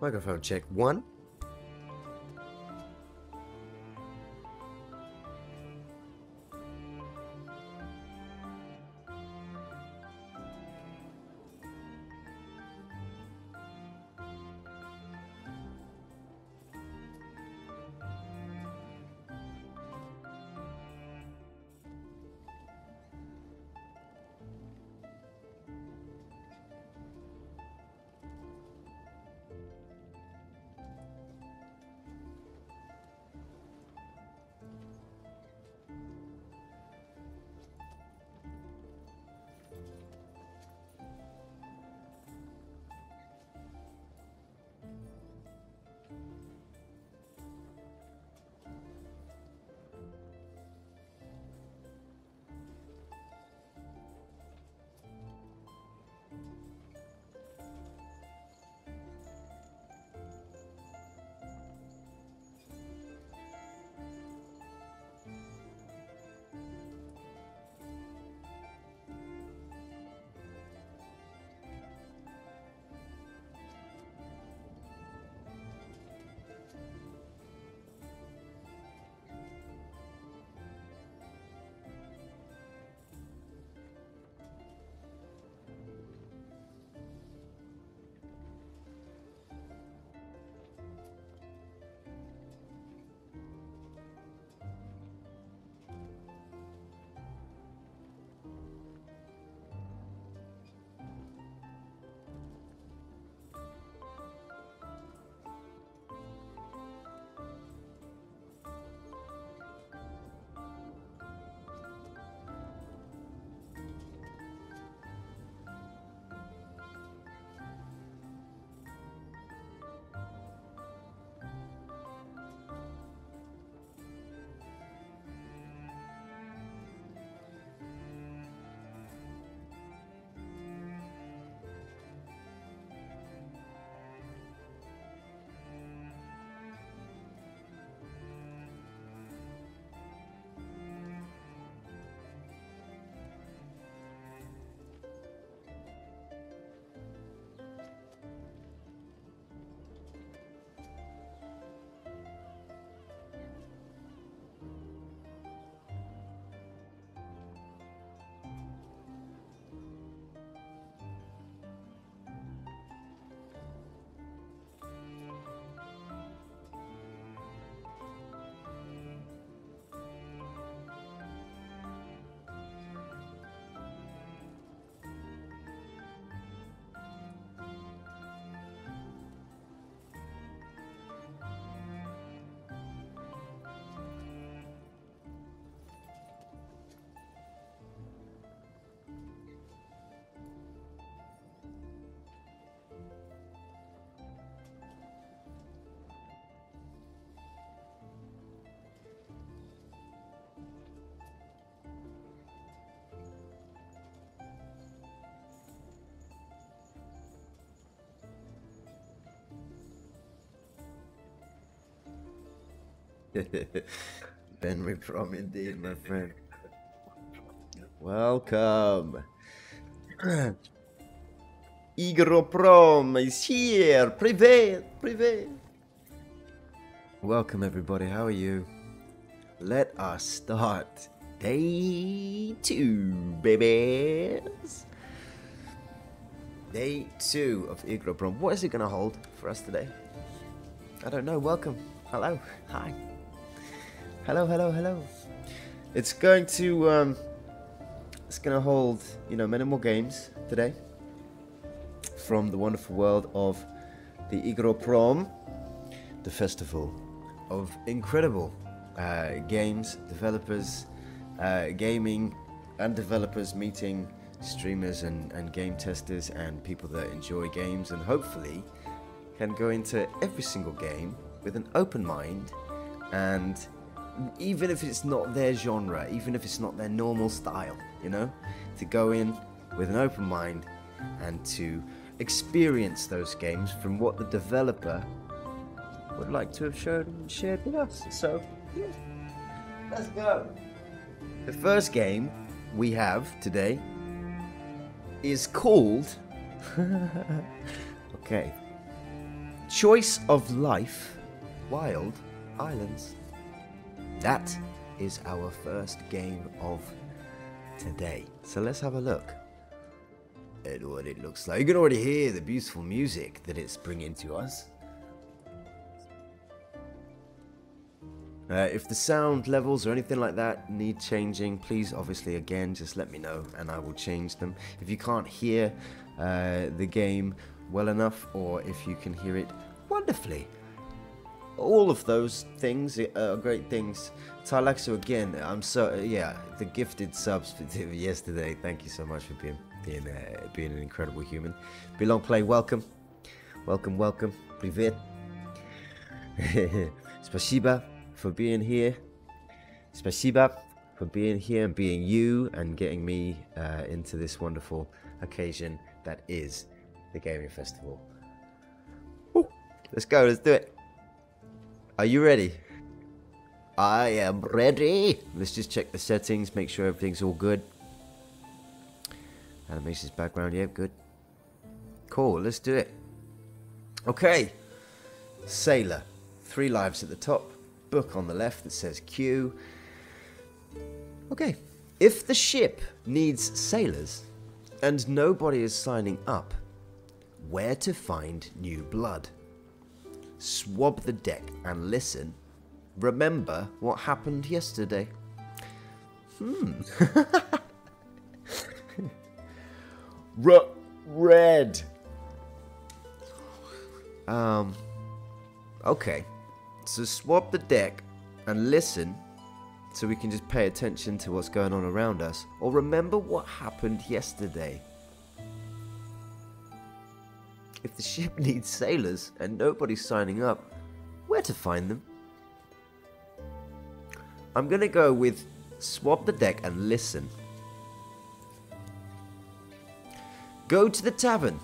Microphone check one. Benry Prom indeed, my friend. Welcome. Igro Prom is here. Privet, privet. Welcome, everybody. How are you? Let us start day two, babies. Day two of Igro Prom. What is it going to hold for us today? I don't know. Welcome. Hello. Hi. Hello, hello, hello. It's going to um, it's going to hold you know many more games today from the wonderful world of the Igro Prom, the festival of incredible uh, games, developers, uh, gaming, and developers meeting streamers and, and game testers and people that enjoy games and hopefully can go into every single game with an open mind and even if it's not their genre, even if it's not their normal style, you know, to go in with an open mind and to experience those games from what the developer would like to have shown and shared with us. So, yeah, let's go. The first game we have today is called. okay. Choice of life, wild islands. That is our first game of today. So let's have a look at what it looks like. You can already hear the beautiful music that it's bringing to us. Uh, if the sound levels or anything like that need changing, please obviously again just let me know and I will change them. If you can't hear uh, the game well enough or if you can hear it wonderfully, all of those things are great things. Talaxo again, I'm so yeah, the gifted subs yesterday. Thank you so much for being being uh, being an incredible human. Belongplay, welcome, welcome, welcome. Privet. Spasiba for being here. Spasiba for being here and being you and getting me uh, into this wonderful occasion that is the gaming festival. Woo. Let's go, let's do it. Are you ready? I am ready. Let's just check the settings, make sure everything's all good. Animations background, yeah, good. Cool, let's do it. Okay. Sailor. Three lives at the top book on the left that says Q. Okay. If the ship needs sailors and nobody is signing up, where to find new blood? Swab the deck and listen. Remember what happened yesterday. Hmm. R red. Um. Okay. So swab the deck and listen so we can just pay attention to what's going on around us. Or remember what happened yesterday. If the ship needs sailors and nobody's signing up, where to find them? I'm gonna go with swap the deck and listen. Go to the tavern.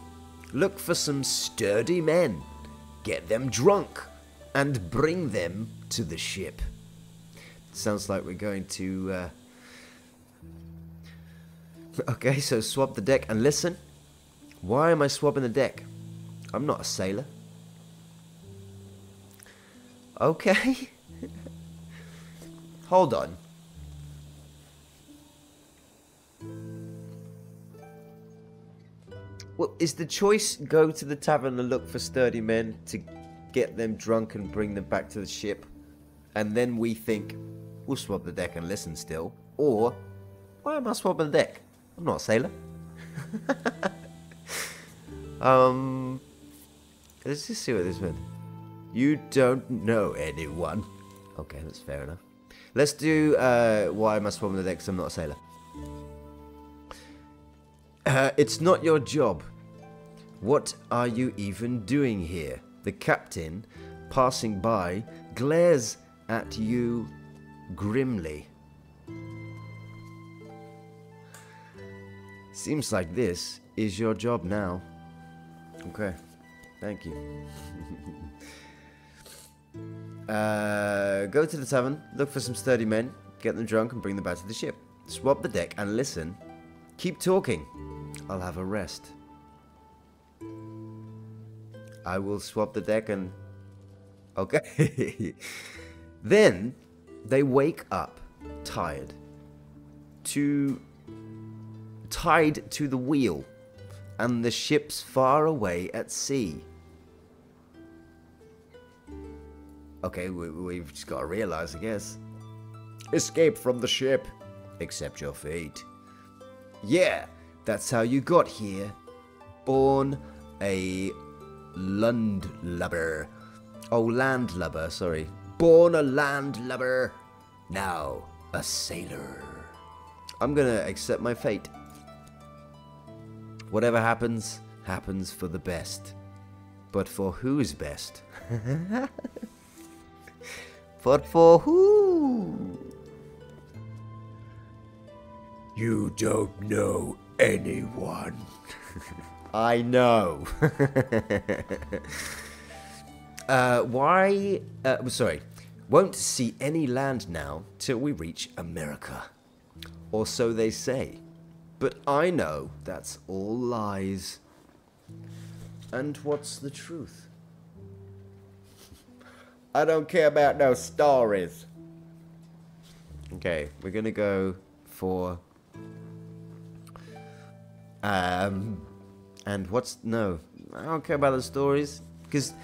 Look for some sturdy men. Get them drunk and bring them to the ship. Sounds like we're going to. Uh... Okay, so swap the deck and listen. Why am I swapping the deck? I'm not a sailor. Okay. Hold on. Well, is the choice go to the tavern and look for sturdy men to get them drunk and bring them back to the ship, and then we think we'll swap the deck and listen still, or why am I swapping the deck? I'm not a sailor. um, let's just see what this meant. You don't know anyone. Okay, that's fair enough. Let's do uh, why am I swapping the deck? Because I'm not a sailor. Uh, it's not your job. What are you even doing here? The captain, passing by, glares at you grimly. Seems like this is your job now. Okay, thank you. uh, go to the tavern, look for some sturdy men, get them drunk and bring them back to the ship. Swap the deck and listen. Keep talking. I'll have a rest. I will swap the deck and... Okay. then, they wake up, tired. To... Tied to the wheel. And the ship's far away at sea. Okay, we, have just got to realize, I guess. Escape from the ship. Accept your fate. Yeah, that's how you got here. Born a landlubber. Oh, landlubber, sorry. Born a landlubber, now a sailor. I'm gonna accept my fate. Whatever happens, happens for the best. But for who's best? but for who? You don't know anyone. I know. uh, why? Uh, sorry. Won't see any land now till we reach America. Or so they say. But I know that's all lies. And what's the truth? I don't care about no stories. Okay, we're gonna go for um and what's no, I don't care about the stories because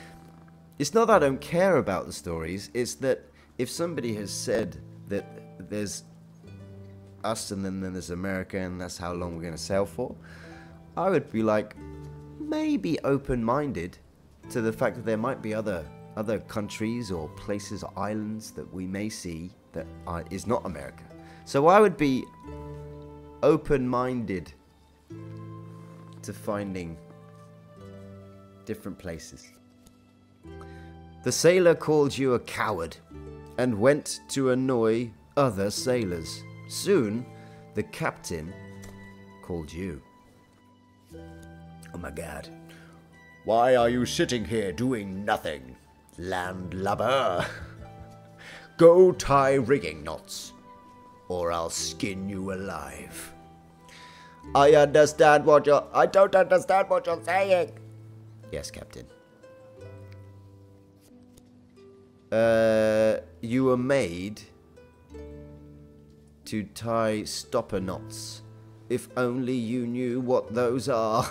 it's not that I don't care about the stories, it's that if somebody has said that there's us and then, then there's America and that's how long we're to sail for, I would be like maybe open-minded to the fact that there might be other other countries or places or islands that we may see that are, is not America. So I would be open-minded to finding different places. The sailor called you a coward and went to annoy other sailors. Soon, the captain called you. Oh my god. Why are you sitting here doing nothing, landlubber? Go tie rigging knots, or I'll skin you alive. I understand what you're. I don't understand what you're saying. Yes, Captain. Uh, you were made to tie stopper knots. If only you knew what those are.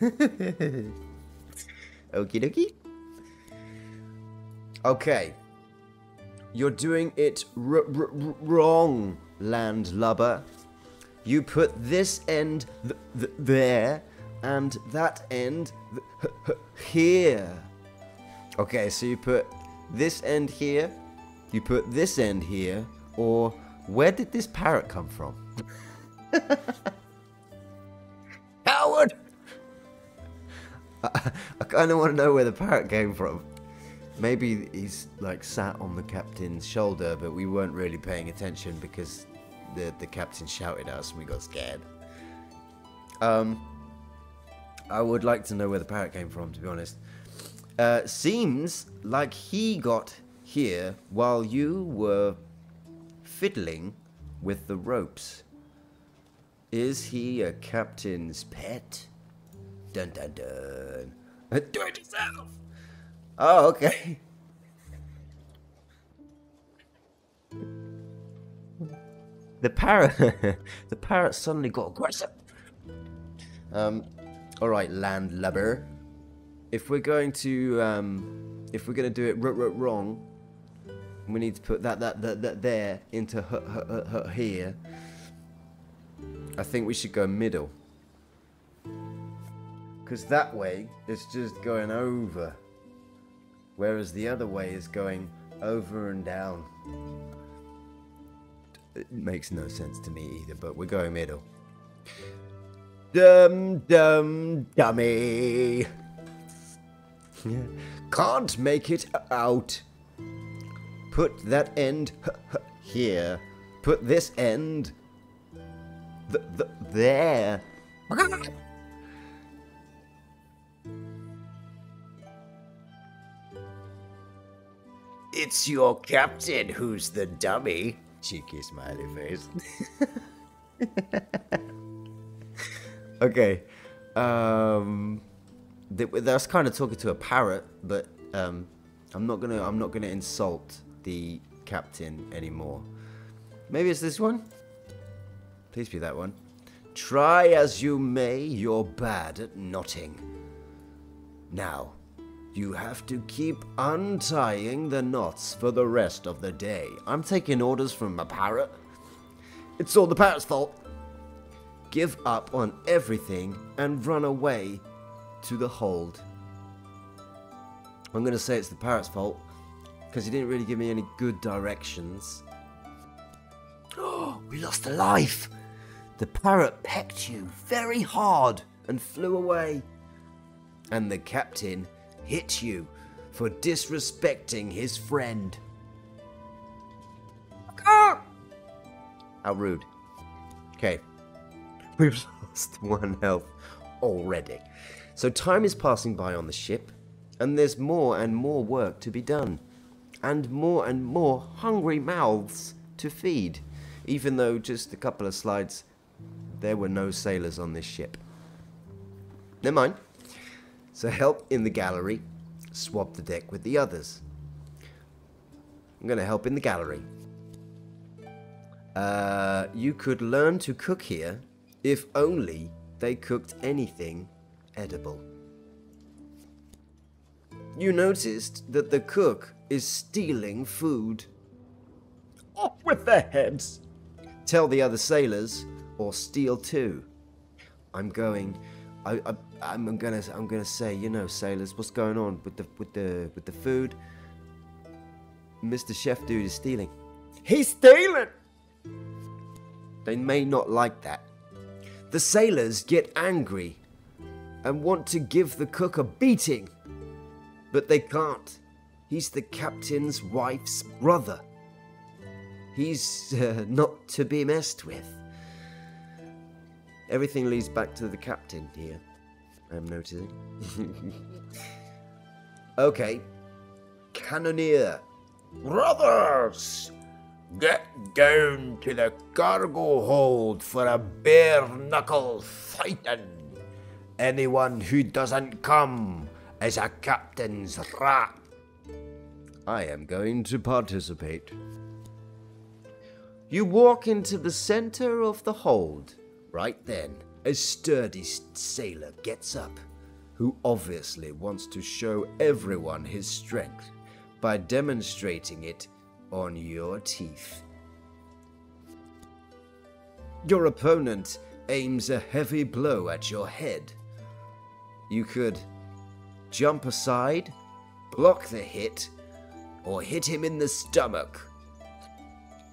Okie dokie. Okay. You're doing it wrong, landlubber. You put this end th th there and that end here. Okay, so you put this end here, you put this end here, or where did this parrot come from? Howard! I, I kind of want to know where the parrot came from. Maybe he's like sat on the captain's shoulder, but we weren't really paying attention because the the captain shouted at us and we got scared. Um, I would like to know where the parrot came from, to be honest. Uh, seems like he got here while you were fiddling with the ropes. Is he a captain's pet? Dun dun dun. Do it yourself! Oh, okay. the parrot, the parrot suddenly got aggressive. Um, all right, landlubber. If we're going to, um, if we're going to do it root wrong, we need to put that that that, that there into her, her, her, here. I think we should go middle. Because that way, it's just going over. Whereas the other way is going over and down. It makes no sense to me either, but we're going middle. Dum dum dummy. Can't make it out. Put that end here. Put this end th th there. It's your captain who's the dummy. Cheeky smiley face. Okay. Um, that's kind of talking to a parrot, but um, I'm not gonna I'm not gonna insult the captain anymore. Maybe it's this one. Please be that one. Try as you may, you're bad at knotting. Now, you have to keep untying the knots for the rest of the day. I'm taking orders from a parrot. It's all the parrot's fault give up on everything and run away to the hold. I'm going to say it's the parrot's fault because he didn't really give me any good directions. Oh, we lost a life! The parrot pecked you very hard and flew away. And the captain hit you for disrespecting his friend. Ah! How rude. Okay, We've lost one health already. So time is passing by on the ship, and there's more and more work to be done, and more and more hungry mouths to feed, even though just a couple of slides there were no sailors on this ship. Never mind. So help in the gallery, swap the deck with the others. I'm going to help in the gallery. Uh, you could learn to cook here if only they cooked anything edible. You noticed that the cook is stealing food. Off with their heads! Tell the other sailors, or steal too. I'm going. I, I I'm gonna I'm gonna say, you know, sailors, what's going on with the with the with the food? Mr. Chef Dude is stealing. He's stealing! They may not like that. The sailors get angry and want to give the cook a beating, but they can't. He's the captain's wife's brother. He's uh, not to be messed with. Everything leads back to the captain here, I'm noticing. okay. Cannoneer. Brothers! Get down to the cargo hold for a bare knuckle fighting. Anyone who doesn't come is a captain's rat. I am going to participate. You walk into the center of the hold. Right then, a sturdy sailor gets up, who obviously wants to show everyone his strength by demonstrating it on your teeth. Your opponent aims a heavy blow at your head. You could jump aside, block the hit, or hit him in the stomach.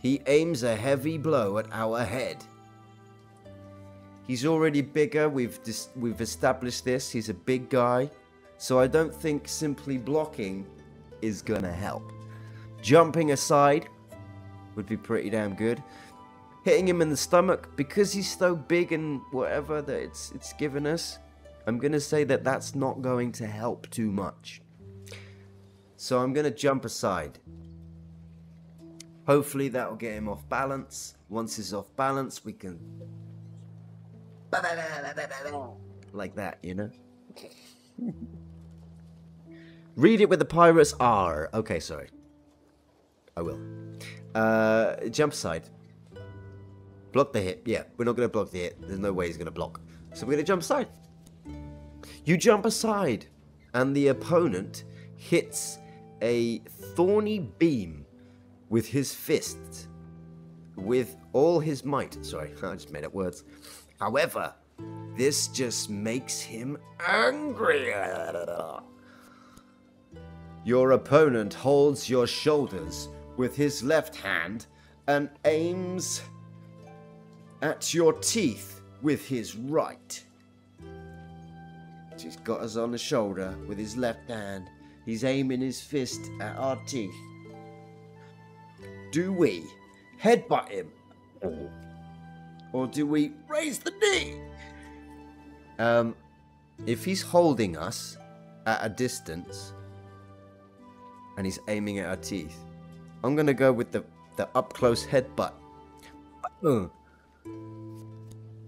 He aims a heavy blow at our head. He's already bigger. We've we've established this. He's a big guy, so I don't think simply blocking is gonna help. Jumping aside would be pretty damn good. Hitting him in the stomach because he's so big and whatever that it's it's given us. I'm gonna say that that's not going to help too much. So I'm gonna jump aside. Hopefully that'll get him off balance. Once he's off balance, we can like that, you know? Read it with the pirates R. Okay, sorry. I will. Uh, jump side. Block the hit. Yeah, we're not going to block the hit. There's no way he's going to block. So we're going to jump aside. You jump aside, and the opponent hits a thorny beam with his fists with all his might. Sorry, I just made up words. However, this just makes him angry. Your opponent holds your shoulders with his left hand and aims at your teeth with his right. He's got us on the shoulder with his left hand. He's aiming his fist at our teeth. Do we headbutt him? Or do we raise the knee? Um, if he's holding us at a distance and he's aiming at our teeth, I'm gonna go with the the up close headbutt.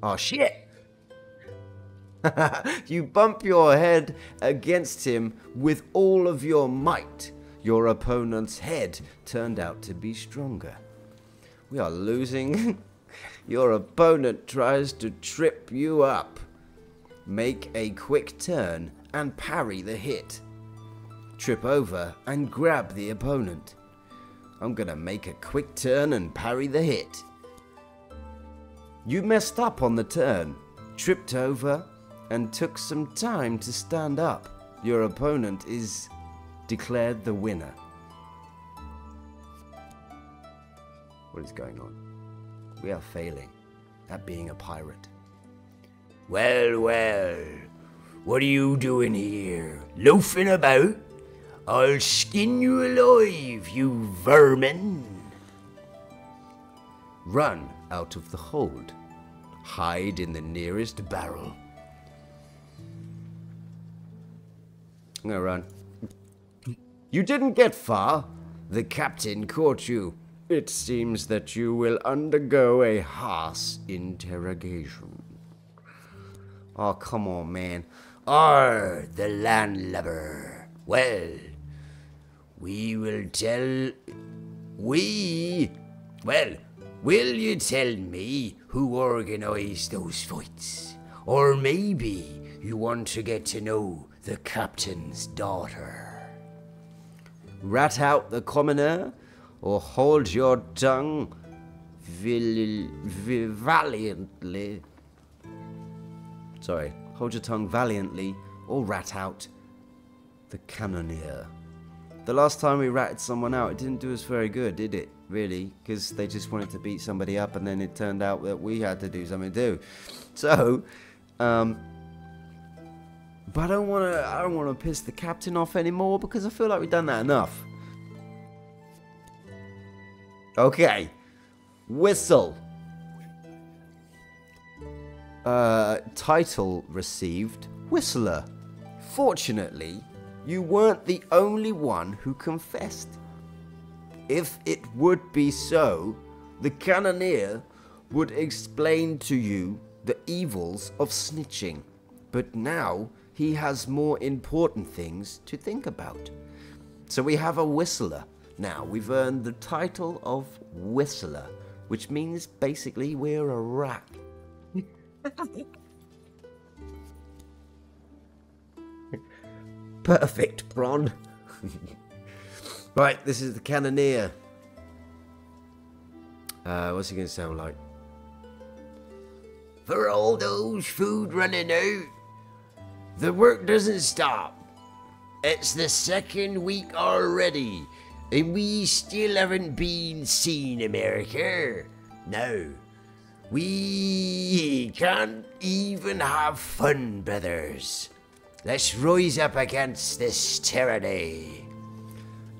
Oh shit! you bump your head against him with all of your might. Your opponent's head turned out to be stronger. We are losing. your opponent tries to trip you up. Make a quick turn and parry the hit. Trip over and grab the opponent. I'm gonna make a quick turn and parry the hit. You messed up on the turn, tripped over, and took some time to stand up. Your opponent is declared the winner. What is going on? We are failing at being a pirate. Well, well, what are you doing here? Loafing about? I'll skin you alive, you vermin! Run out of the hold. Hide in the nearest barrel. I'm gonna run. You didn't get far. The captain caught you. It seems that you will undergo a harsh interrogation. Oh, come on, man. or the landlubber? Well, we will tell. We. Well, will you tell me who organized those fights? Or maybe you want to get to know the captain's daughter. Rat out the commoner, or hold your tongue vil- vi- valiantly. Sorry, hold your tongue valiantly, or rat out the cannoneer. The last time we ratted someone out, it didn't do us very good, did it? Really? Because they just wanted to beat somebody up, and then it turned out that we had to do something too. So, um, but I don't want to. I don't want to piss the captain off anymore because I feel like we've done that enough. Okay, whistle. Uh, title received Whistler. Fortunately, you weren't the only one who confessed. If it would be so, the cannoneer would explain to you the evils of snitching. But now he has more important things to think about. So we have a whistler. Now we've earned the title of whistler, which means basically we're a rat. Perfect, Bron. right, this is the cannoneer. Uh, what's he gonna sound like? For all those food running out, the work doesn't stop. It's the second week already, and we still haven't been seen America. No. We can't even have fun, brothers. Let's rise up against this tyranny.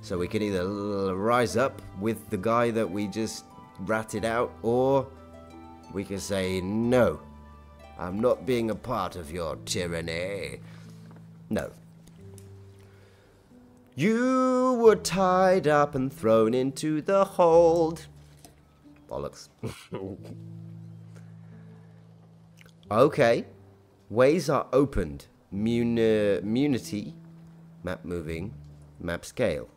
So we can either rise up with the guy that we just ratted out, or we can say, no, I'm not being a part of your tyranny. No. You were tied up and thrown into the hold. Bollocks. okay. Ways are opened. Muni- munity. Map moving. Map scale.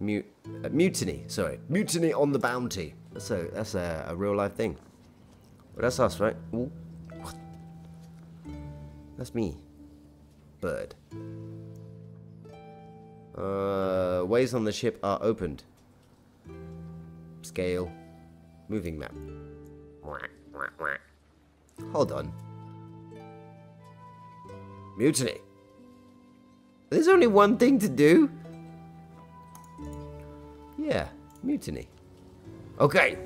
Uh, mutiny, sorry. Mutiny on the bounty. That's a that's a, a real life thing. But that's us, right? Ooh. That's me. Bird. Uh, ways on the ship are opened. Scale. Moving map. Hold on. Mutiny. There's only one thing to do. Yeah, mutiny. Okay.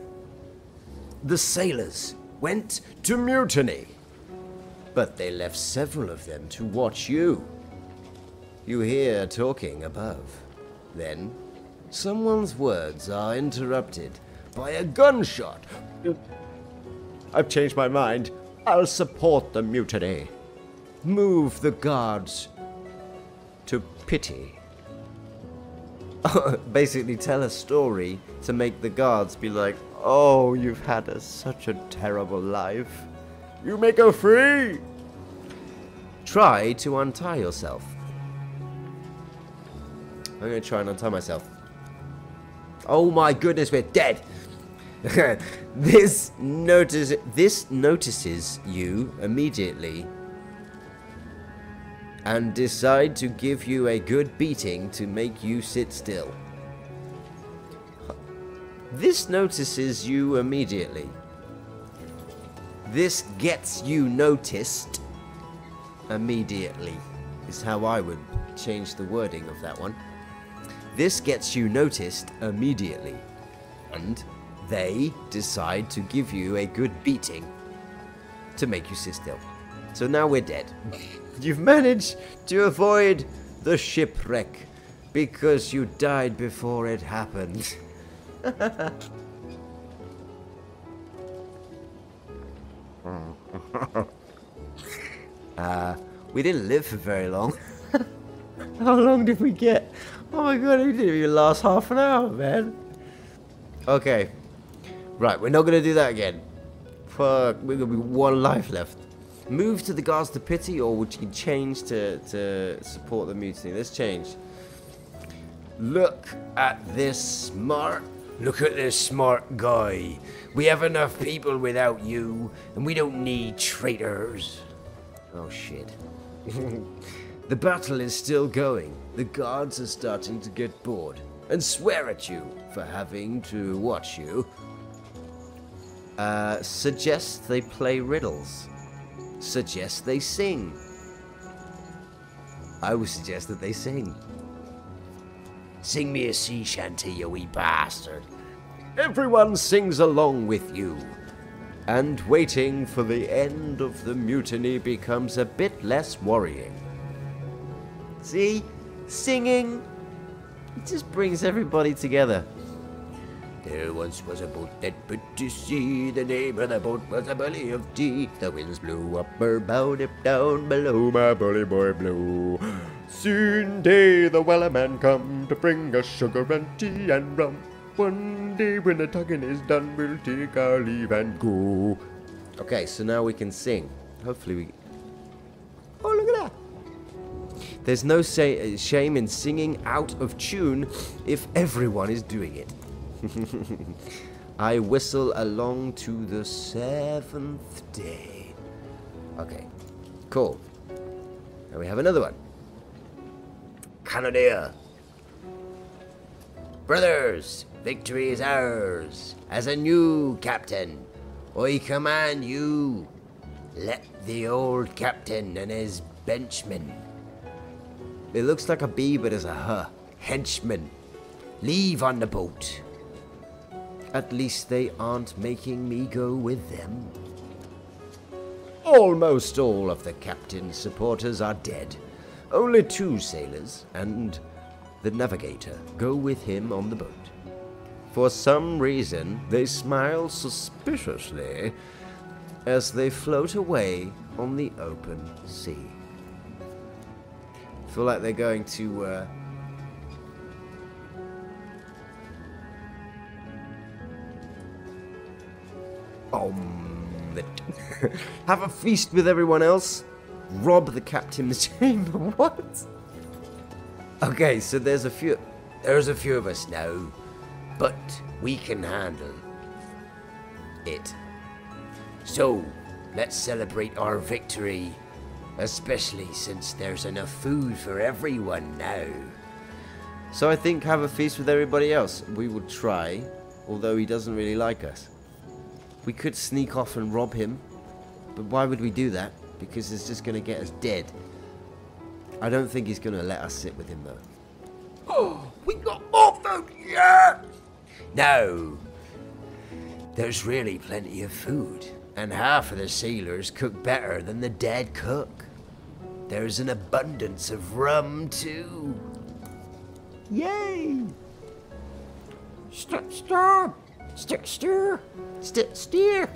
The sailors went to mutiny. But they left several of them to watch you. You hear talking above. Then, someone's words are interrupted by a gunshot. I've changed my mind. I'll support the mutiny. Move the guards to pity. Basically, tell a story to make the guards be like, oh, you've had a, such a terrible life. You may go free. Try to untie yourself. I'm going to try and untie myself. Oh my goodness, we're dead. this notice this notices you immediately and decide to give you a good beating to make you sit still. This notices you immediately. This gets you noticed immediately, is how I would change the wording of that one. This gets you noticed immediately, and they decide to give you a good beating to make you sit still. So now we're dead. You've managed to avoid the shipwreck because you died before it happened. uh, we didn't live for very long. How long did we get? Oh my god, we didn't even last half an hour, man. Okay. Right, we're not gonna do that again. Fuck, we're gonna be one life left. move to the guards to pity, or would you change to, to support the mutiny? Let's change. Look at this smart. Look at this smart guy. We have enough people without you, and we don't need traitors. Oh shit. the battle is still going. The guards are starting to get bored and swear at you for having to watch you. Uh, suggest they play riddles. Suggest they sing. I would suggest that they sing. Sing me a sea shanty, you wee bastard. Everyone sings along with you. And waiting for the end of the mutiny becomes a bit less worrying. See? Singing. It just brings everybody together. There once was a boat that put to sea. The name of the boat was a Billy of Tea. The winds blew up her bow, dip down below. My bully boy blew. Soon day the wellerman come to bring us sugar and tea and rum. One day when the tugging is done, we'll take our leave and go. Okay, so now we can sing. Hopefully we... Oh, look! There's no say, uh, shame in singing out of tune if everyone is doing it. I whistle along to the seventh day. Okay, cool. Now we have another one. Cannoneer. Brothers, victory is ours. As a new captain, I command you. Let the old captain and his benchmen, It looks like a B, but it's a H. Henchman. leave on the boat. At least they aren't making me go with them. Almost all of the captain's supporters are dead. Only two sailors and the navigator go with him on the boat. For some reason, they smile suspiciously as they float away on the open sea. Feel like they're going to. Uh, have a feast with everyone else. Rob the captain's chamber. What? Okay, so there's a few. There's a few of us now, but we can handle it. So, let's celebrate our victory, especially since there's enough food for everyone now. So I think have a feast with everybody else. We will try, although he doesn't really like us. We could sneak off and rob him, but why would we do that? Because it's just going to get us dead. I don't think he's going to let us sit with him though. Oh, we got more food, yeah! No. There's really plenty of food, and half of the sailors cook better than the dead cook. There's an abundance of rum, too. Yay! Stir, stir, stir, stir, stir, steer.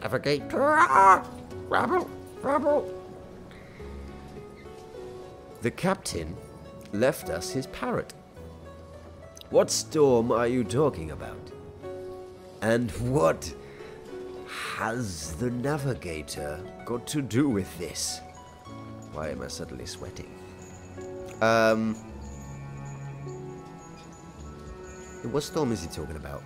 Navigator, ah, rabble, rabble. The captain left us his parrot. What storm are you talking about? And what has the navigator got to do with this? Why am I suddenly sweating? Um. What storm is he talking about?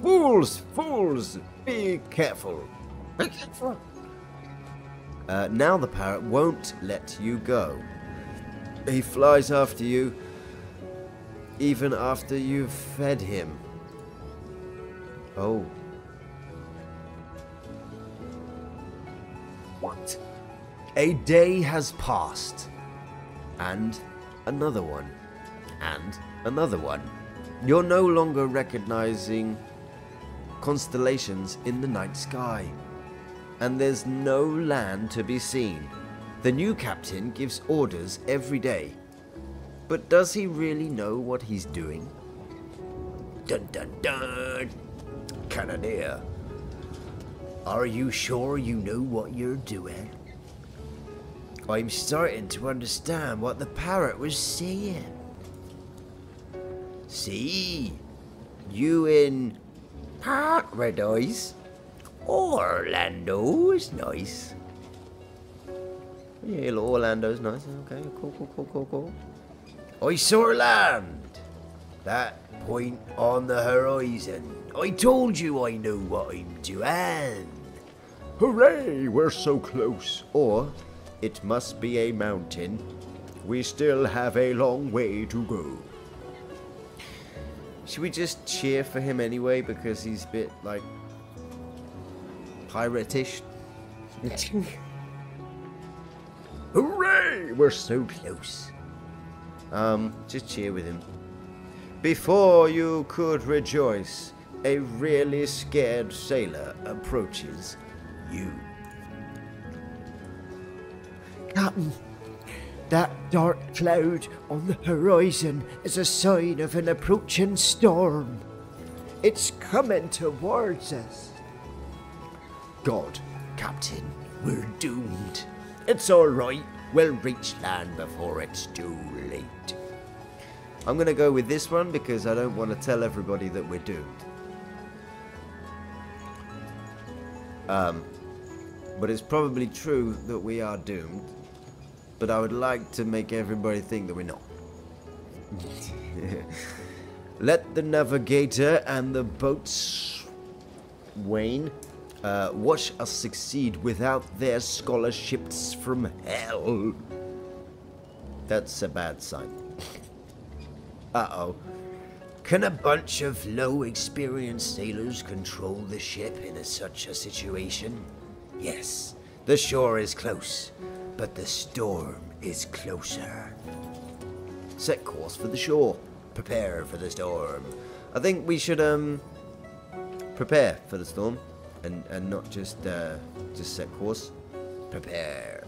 Fools! Fools! Be careful! Be careful! Uh, now the parrot won't let you go. He flies after you, even after you've fed him. Oh. What? A day has passed. And another one. And another one. You're no longer recognizing constellations in the night sky. And there's no land to be seen. The new captain gives orders every day. But does he really know what he's doing? Dun dun dun. Cannoneer, are you sure you know what you're doing? I'm starting to understand what the parrot was saying. See? You in paradise? Orlando is nice. Yeah, little Orlando's nice. Okay, cool, cool, cool, cool, cool. I saw land. That point on the horizon. I told you I knew what I'm doing. Hooray, we're so close. Or it must be a mountain. We still have a long way to go. Should we just cheer for him anyway because he's a bit like pirate-ish? Hooray, we're so close. Um, just cheer with him. Before you could rejoice, a really scared sailor approaches you. Captain, that dark cloud on the horizon is a sign of an approaching storm. It's coming towards us. God, Captain, we're doomed. It's alright. We'll reach land before it's too late. I'm gonna go with this one because I don't want to tell everybody that we're doomed. Um, but it's probably true that we are doomed. But I would like to make everybody think that we're not. Let the navigator and the boats, Wayne, uh, watch us succeed without their scholarships from hell. That's a bad sign. Uh-oh. Can a bunch of low experienced sailors control the ship in a, such a situation? Yes, the shore is close, but the storm is closer. Set course for the shore. Prepare for the storm. I think we should um prepare for the storm and and not just uh just set course. Prepare.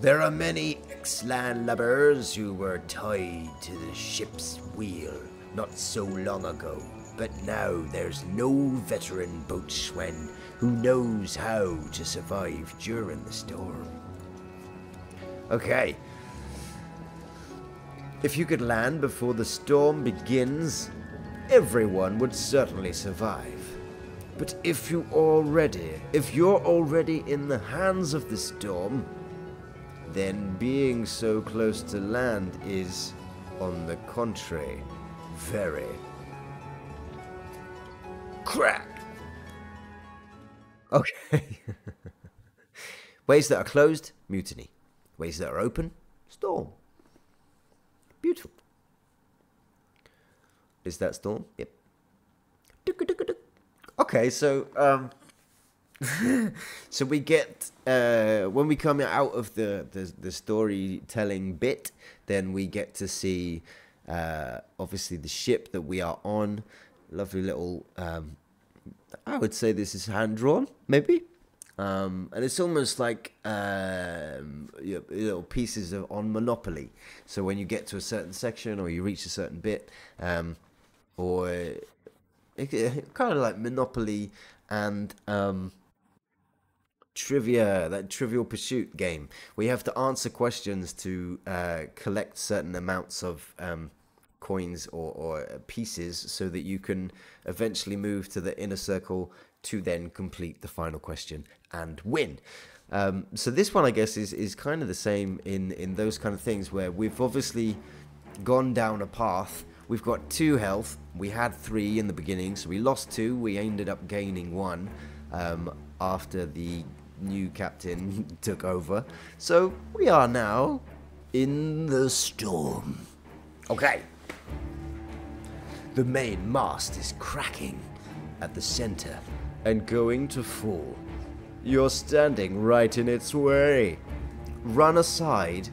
There are many ex-landlubbers who were tied to the ship's wheel not so long ago, but now there's no veteran boatswain who knows how to survive during the storm. Okay. If you could land before the storm begins, everyone would certainly survive. But if you already, if you're already in the hands of the storm, then being so close to land is, on the contrary, very Crack! Okay. Ways that are closed, mutiny. Ways that are open, storm. Beautiful. Is that storm? Yep. Okay, so um so we get uh when we come out of the the, the storytelling bit, then we get to see uh obviously the ship that we are on. Lovely little um I would say this is hand drawn, maybe. Um, and it's almost like um, you know, little pieces of on Monopoly. So when you get to a certain section or you reach a certain bit, um, or it, it- kind of like Monopoly and um, trivia, that Trivial Pursuit game, where you have to answer questions to uh, collect certain amounts of um, coins or, or pieces so that you can eventually move to the inner circle to then complete the final question and win. Um, so this one, I guess, is, is kind of the same in, in those kind of things where we've obviously gone down a path. We've got two health. We had three in the beginning, so we lost two. We ended up gaining one um, after the new captain took over. So we are now in the storm. Okay. The main mast is cracking at the center. and going to fall. You're standing right in its way. Run aside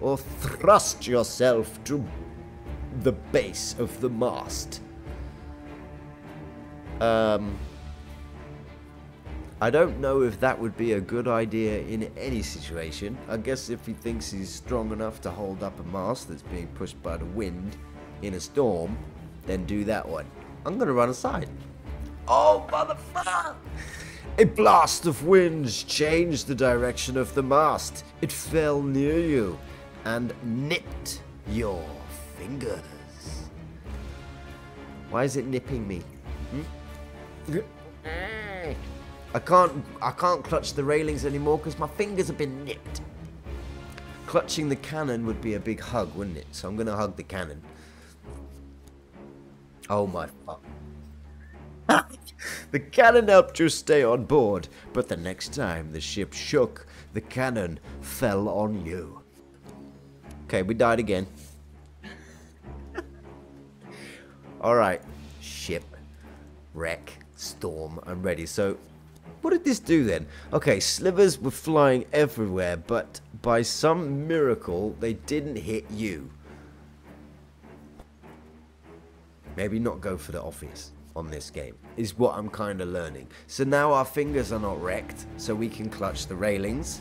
or thrust yourself to the base of the mast. Um, I don't know if that would be a good idea in any situation. I guess if he thinks he's strong enough to hold up a mast that's being pushed by the wind in a storm, then do that one. I'm gonna run aside. Oh, motherfucker! A blast of wind changed the direction of the mast. It fell near you and nipped your fingers. Why is it nipping me? Hmm? I can't I can't clutch the railings anymore because my fingers have been nipped. Clutching the cannon would be a big hug, wouldn't it? So I'm gonna hug the cannon. Oh my fuck. the cannon helped you stay on board, but the next time the ship shook, the cannon fell on you. Okay, we died again. Alright, ship, wreck, storm, I'm ready. So, what did this do then? Okay, slivers were flying everywhere, but by some miracle, they didn't hit you. Maybe not go for the obvious on this game, is what I'm kind of learning. So now our fingers are not wrecked, so we can clutch the railings.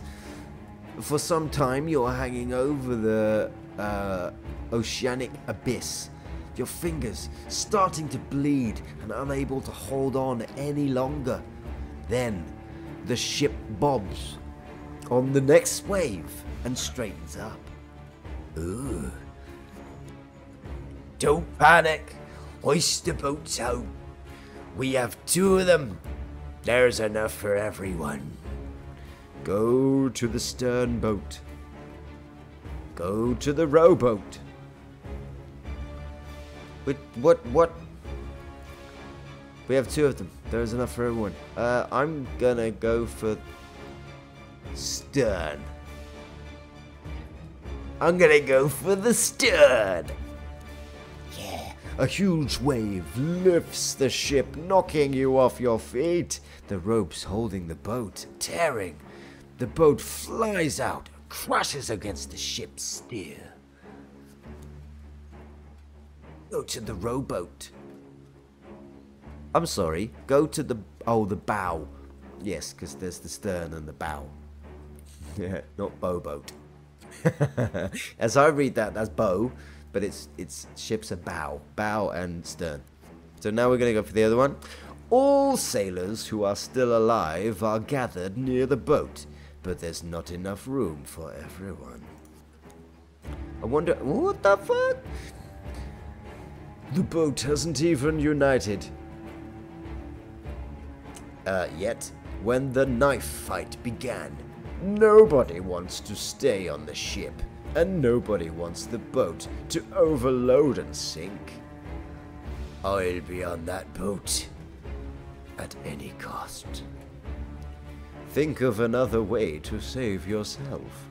For some time, you're hanging over the uh, oceanic abyss. Your fingers starting to bleed and unable to hold on any longer. Then, the ship bobs on the next wave and straightens up. Ooh. Don't panic. Hoist the boats out. We have two of them. There's enough for everyone. Go to the stern boat. Go to the rowboat. What? What? What? We have two of them. There's enough for everyone. Uh, I'm gonna go for stern. I'm gonna go for the stern. A huge wave lifts the ship, knocking you off your feet. The ropes holding the boat tearing. The boat flies out, crashes against the ship's steer. Go to the rowboat. I'm sorry, go to the. Oh, the bow. Yes, because there's the stern and the bow. Yeah, not bowboat. As I read that, that's bow, but it's it's ships a bow, bow and stern. So now we're gonna go for the other one. All sailors who are still alive are gathered near the boat, but there's not enough room for everyone. I wonder what the fuck? The boat hasn't even united. Uh, yet, when the knife fight began, nobody wants to stay on the ship, and nobody wants the boat to overload and sink. I'll be on that boat at any cost. Think of another way to save yourself.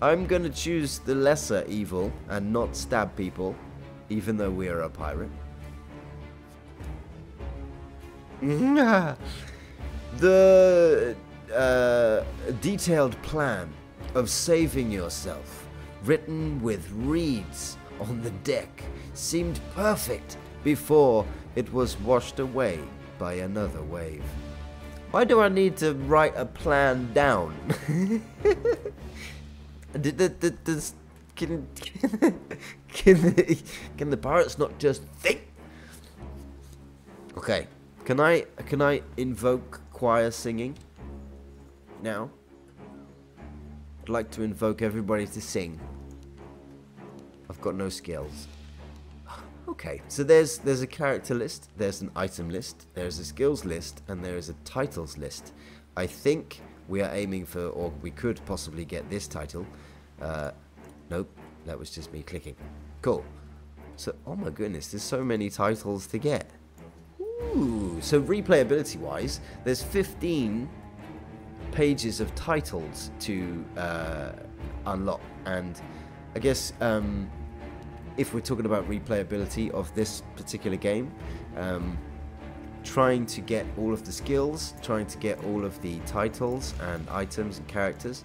I'm gonna choose the lesser evil and not stab people, even though we're a pirate. the uh, detailed plan of saving yourself, written with reeds on the deck, seemed perfect before it was washed away by another wave. Why do I need to write a plan down? Did the, the, can, can, the, can the pirates not just think? Okay, can I can I invoke choir singing now? I'd like to invoke everybody to sing. I've got no skills. Okay, so there's there's a character list, there's an item list, there's a skills list, and there is a titles list. I think we are aiming for, or we could possibly get this title. Uh, nope, that was just me clicking. Cool. So, oh my goodness, there's so many titles to get. Ooh, so replayability wise, there's 15 pages of titles to uh, unlock, and I guess um, if we're talking about replayability of this particular game, um, trying to get all of the skills, trying to get all of the titles and items and characters,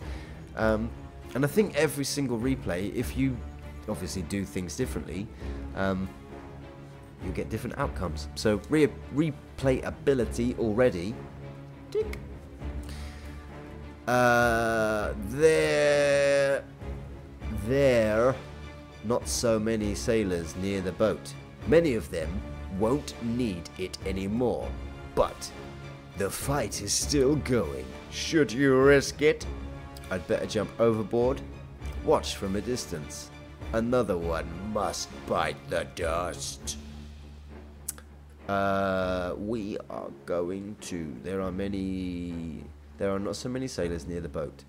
um, and I think every single replay, if you obviously do things differently, um, you get different outcomes. So re replayability already. Uh, there, there, not so many sailors near the boat. Many of them won't need it anymore. But the fight is still going. Should you risk it? I'd better jump overboard. Watch from a distance. Another one must bite the dust. Uh, we are going to. There are many. There are not so many sailors near the boat.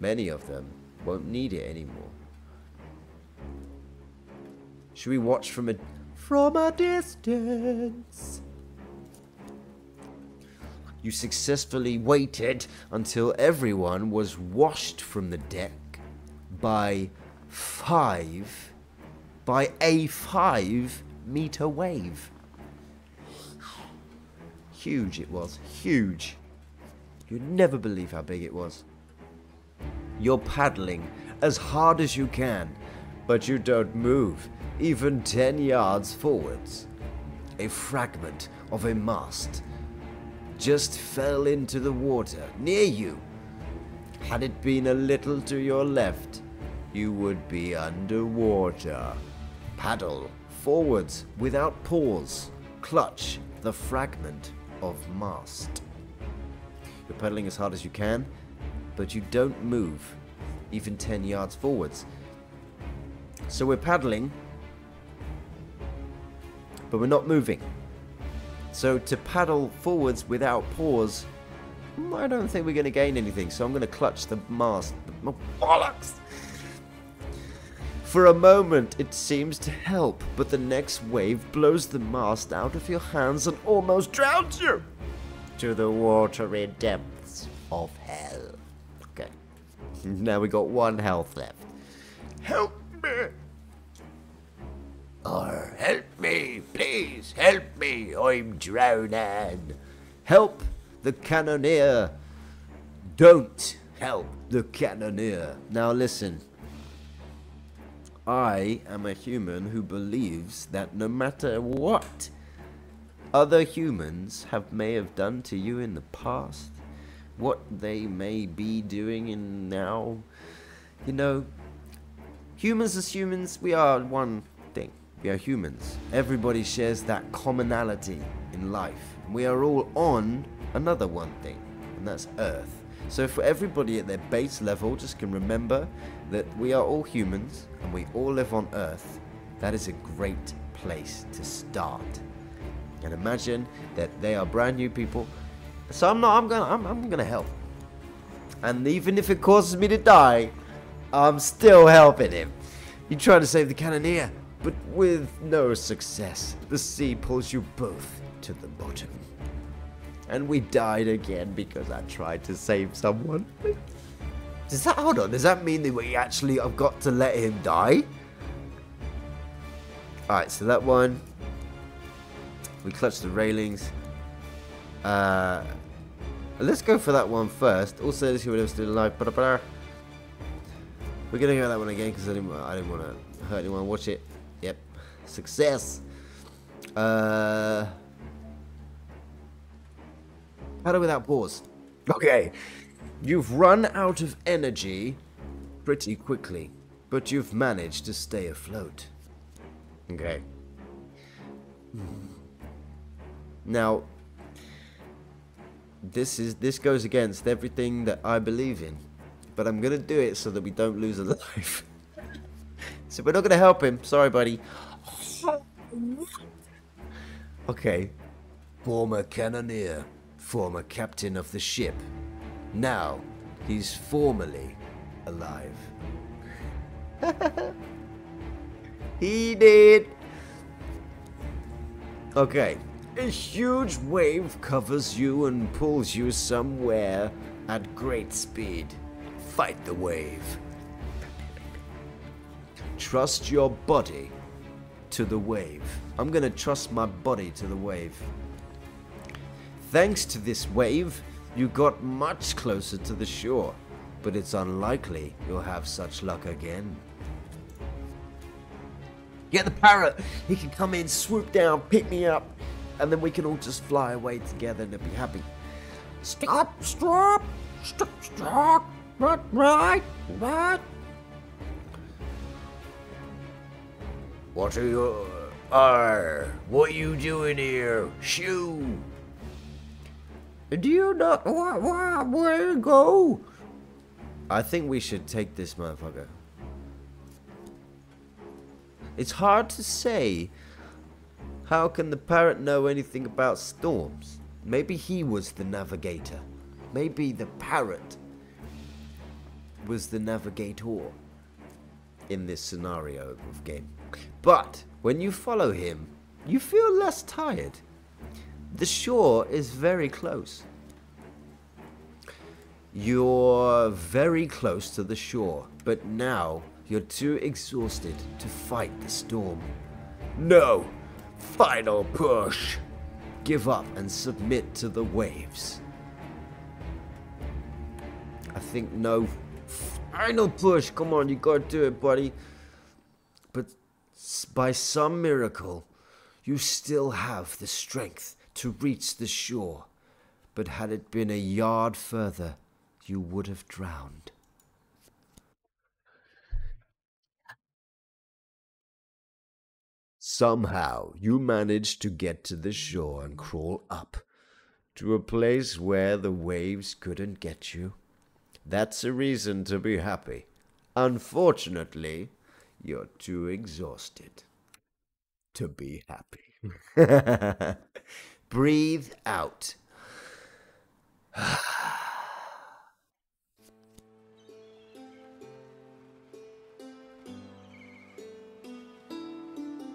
Many of them won't need it anymore. Should we watch from a from a distance? You successfully waited until everyone was washed from the deck by five by a five meter wave. Huge it was, huge. You'd never believe how big it was. You're paddling as hard as you can, but you don't move even 10 yards forwards. A fragment of a mast just fell into the water near you. Had it been a little to your left, you would be underwater. Paddle forwards without pause. Clutch the fragment of mast. You're paddling as hard as you can, but you don't move even 10 yards forwards. So we're paddling, but we're not moving. So to paddle forwards without pause, I don't think we're going to gain anything. So I'm going to clutch the mast. Oh, bollocks! For a moment, it seems to help, but the next wave blows the mast out of your hands and almost drowns you to the watery depths of hell. Okay. Now we got one health left. Help me! Help me, please, help me, I'm drowning. Help the cannoneer! Don't help the cannoneer. Now listen. I am a human who believes that no matter what other humans have may have done to you in the past, what they may be doing in now, you know, humans as humans, we are one. We are humans. Everybody shares that commonality in life. We are all on another one thing, and that's Earth. So for everybody at their base level, just can remember that we are all humans and we all live on Earth. That is a great place to start. And imagine that they are brand new people. So I'm not. I'm gonna. I'm, I'm gonna help. And even if it causes me to die, I'm still helping him. You try to save the cannoneer, but with no success. The sea pulls you both to the bottom. And we died again because I tried to save someone. Does that hold on? Does that mean that we actually have got to let him die? Alright, so that one. We clutch the railings. Uh let's go for that one first. Also let's see what else still alive. We're gonna go that one again because I didn't I didn't want to hurt anyone. Watch it. Success. Uh Paddle without pause. Okay. You've run out of energy pretty quickly, but you've managed to stay afloat. Okay. Now, this is this goes against everything that I believe in, but I'm gonna do it so that we don't lose a life. so we're not gonna help him. Sorry, buddy. Okay. Former cannoneer, former captain of the ship. Now, he's formally alive. he did. Okay. A huge wave covers you and pulls you somewhere at great speed. Fight the wave. Trust your body to the wave. I'm gonna trust my body to the wave. Thanks to this wave, you got much closer to the shore, but it's unlikely you'll have such luck again. Get the parrot! He can come in, swoop down, pick me up, and then we can all just fly away together and be happy. Stop! Stop! Stop! Stop! Right! Right! Right! What are you... Arr, what you doing here? Shoo! Do you not where, where to go? I think we should take this motherfucker. It's hard to say How can the parrot know anything about storms? Maybe he was the navigator. Maybe the parrot was the navigator in this scenario of game. But when you follow him, you feel less tired. The shore is very close. You're very close to the shore, but now you're too exhausted to fight the storm. No! Final push! Give up and submit to the waves. I think no. Final push! Come on, you gotta do it, buddy. By some miracle, you still have the strength to reach the shore. But had it been a yard further, you would have drowned. Somehow you managed to get to the shore and crawl up to a place where the waves couldn't get you. That's a reason to be happy. Unfortunately, you're too exhausted to be happy. Breathe out.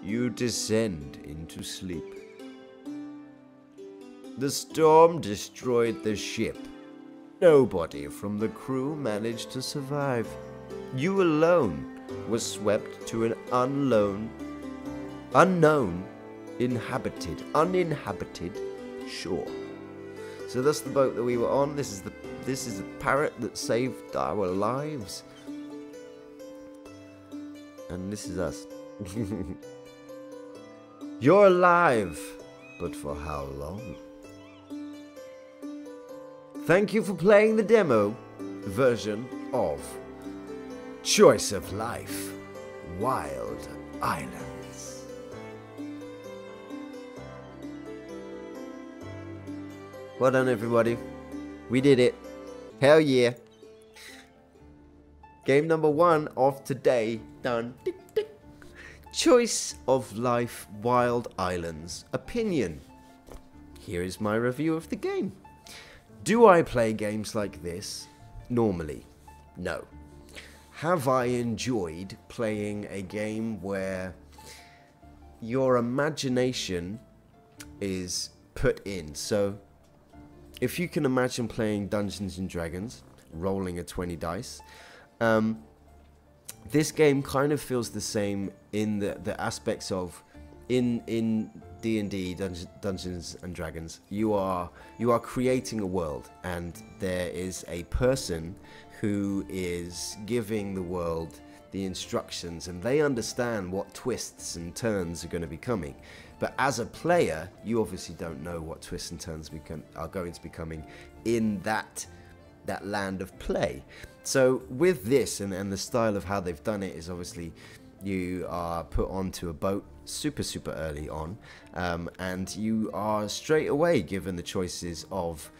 you descend into sleep. The storm destroyed the ship. Nobody from the crew managed to survive. You alone were swept to an unknown, unknown, inhabited, uninhabited shore. So that's the boat that we were on. This is the this is the parrot that saved our lives. And this is us. You're alive, but for how long? Thank you for playing the demo version of Choice of Life Wild Islands. Well done, everybody. We did it. Hell yeah. Game number one of today done. Tick, tick. Choice of Life Wild Islands Opinion. Here is my review of the game. Do I play games like this normally? No. Have I enjoyed playing a game where your imagination is put in? So, if you can imagine playing Dungeons and Dragons, rolling a 20 dice, um, this game kind of feels the same in the, the aspects of in in D&D Dungeons, Dungeons and Dragons you are you are creating a world and there is a person who is giving the world the instructions and they understand what twists and turns are going to be coming but as a player you obviously don't know what twists and turns are going to be coming in that that land of play. So with this and, and the style of how they've done it is obviously you are put onto a boat super super early on um, and you are straight away given the choices of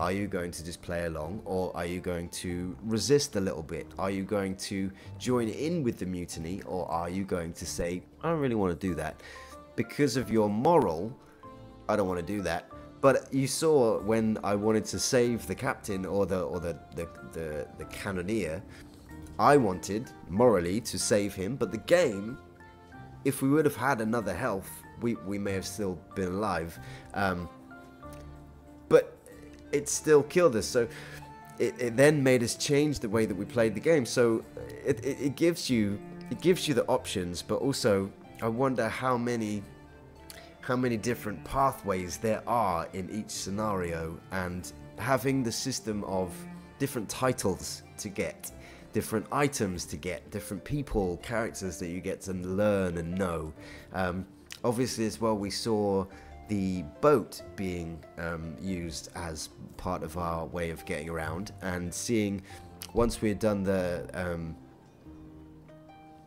are you going to just play along or are you going to resist a little bit are you going to join in with the mutiny or are you going to say i don't really want to do that because of your moral I don't want to do that. But you saw when I wanted to save the captain or the or the the, the, the cannoneer, I wanted morally to save him. But the game, if we would have had another health, we we may have still been alive. Um, it still killed us. So it, it then made us change the way that we played the game. So it, it, it gives you it gives you the options, but also I wonder how many how many different pathways there are in each scenario and having the system of different titles to get different items to get different people characters that you get to learn and know um, obviously as well we saw the boat being um, used as part of our way of getting around and seeing once we had done the um,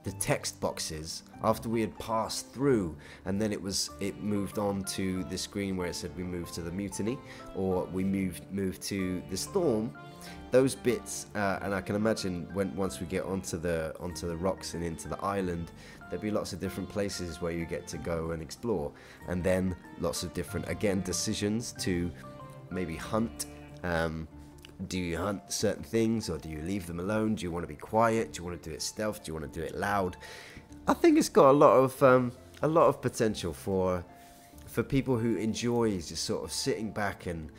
the text boxes after we had passed through and then it was it moved on to the screen where it said we moved to the mutiny or we moved moved to the storm those bits uh, and I can imagine when once we get onto the onto the rocks and into the island there'd be lots of different places where you get to go and explore, and then lots of different again decisions to maybe hunt. Um, do you hunt certain things or do you leave them alone? Do you want to be quiet? Do you want to do it stealth? Do you want to do it loud? I think it's got a lot of um, a lot of potential for for people who enjoy just sort of sitting back and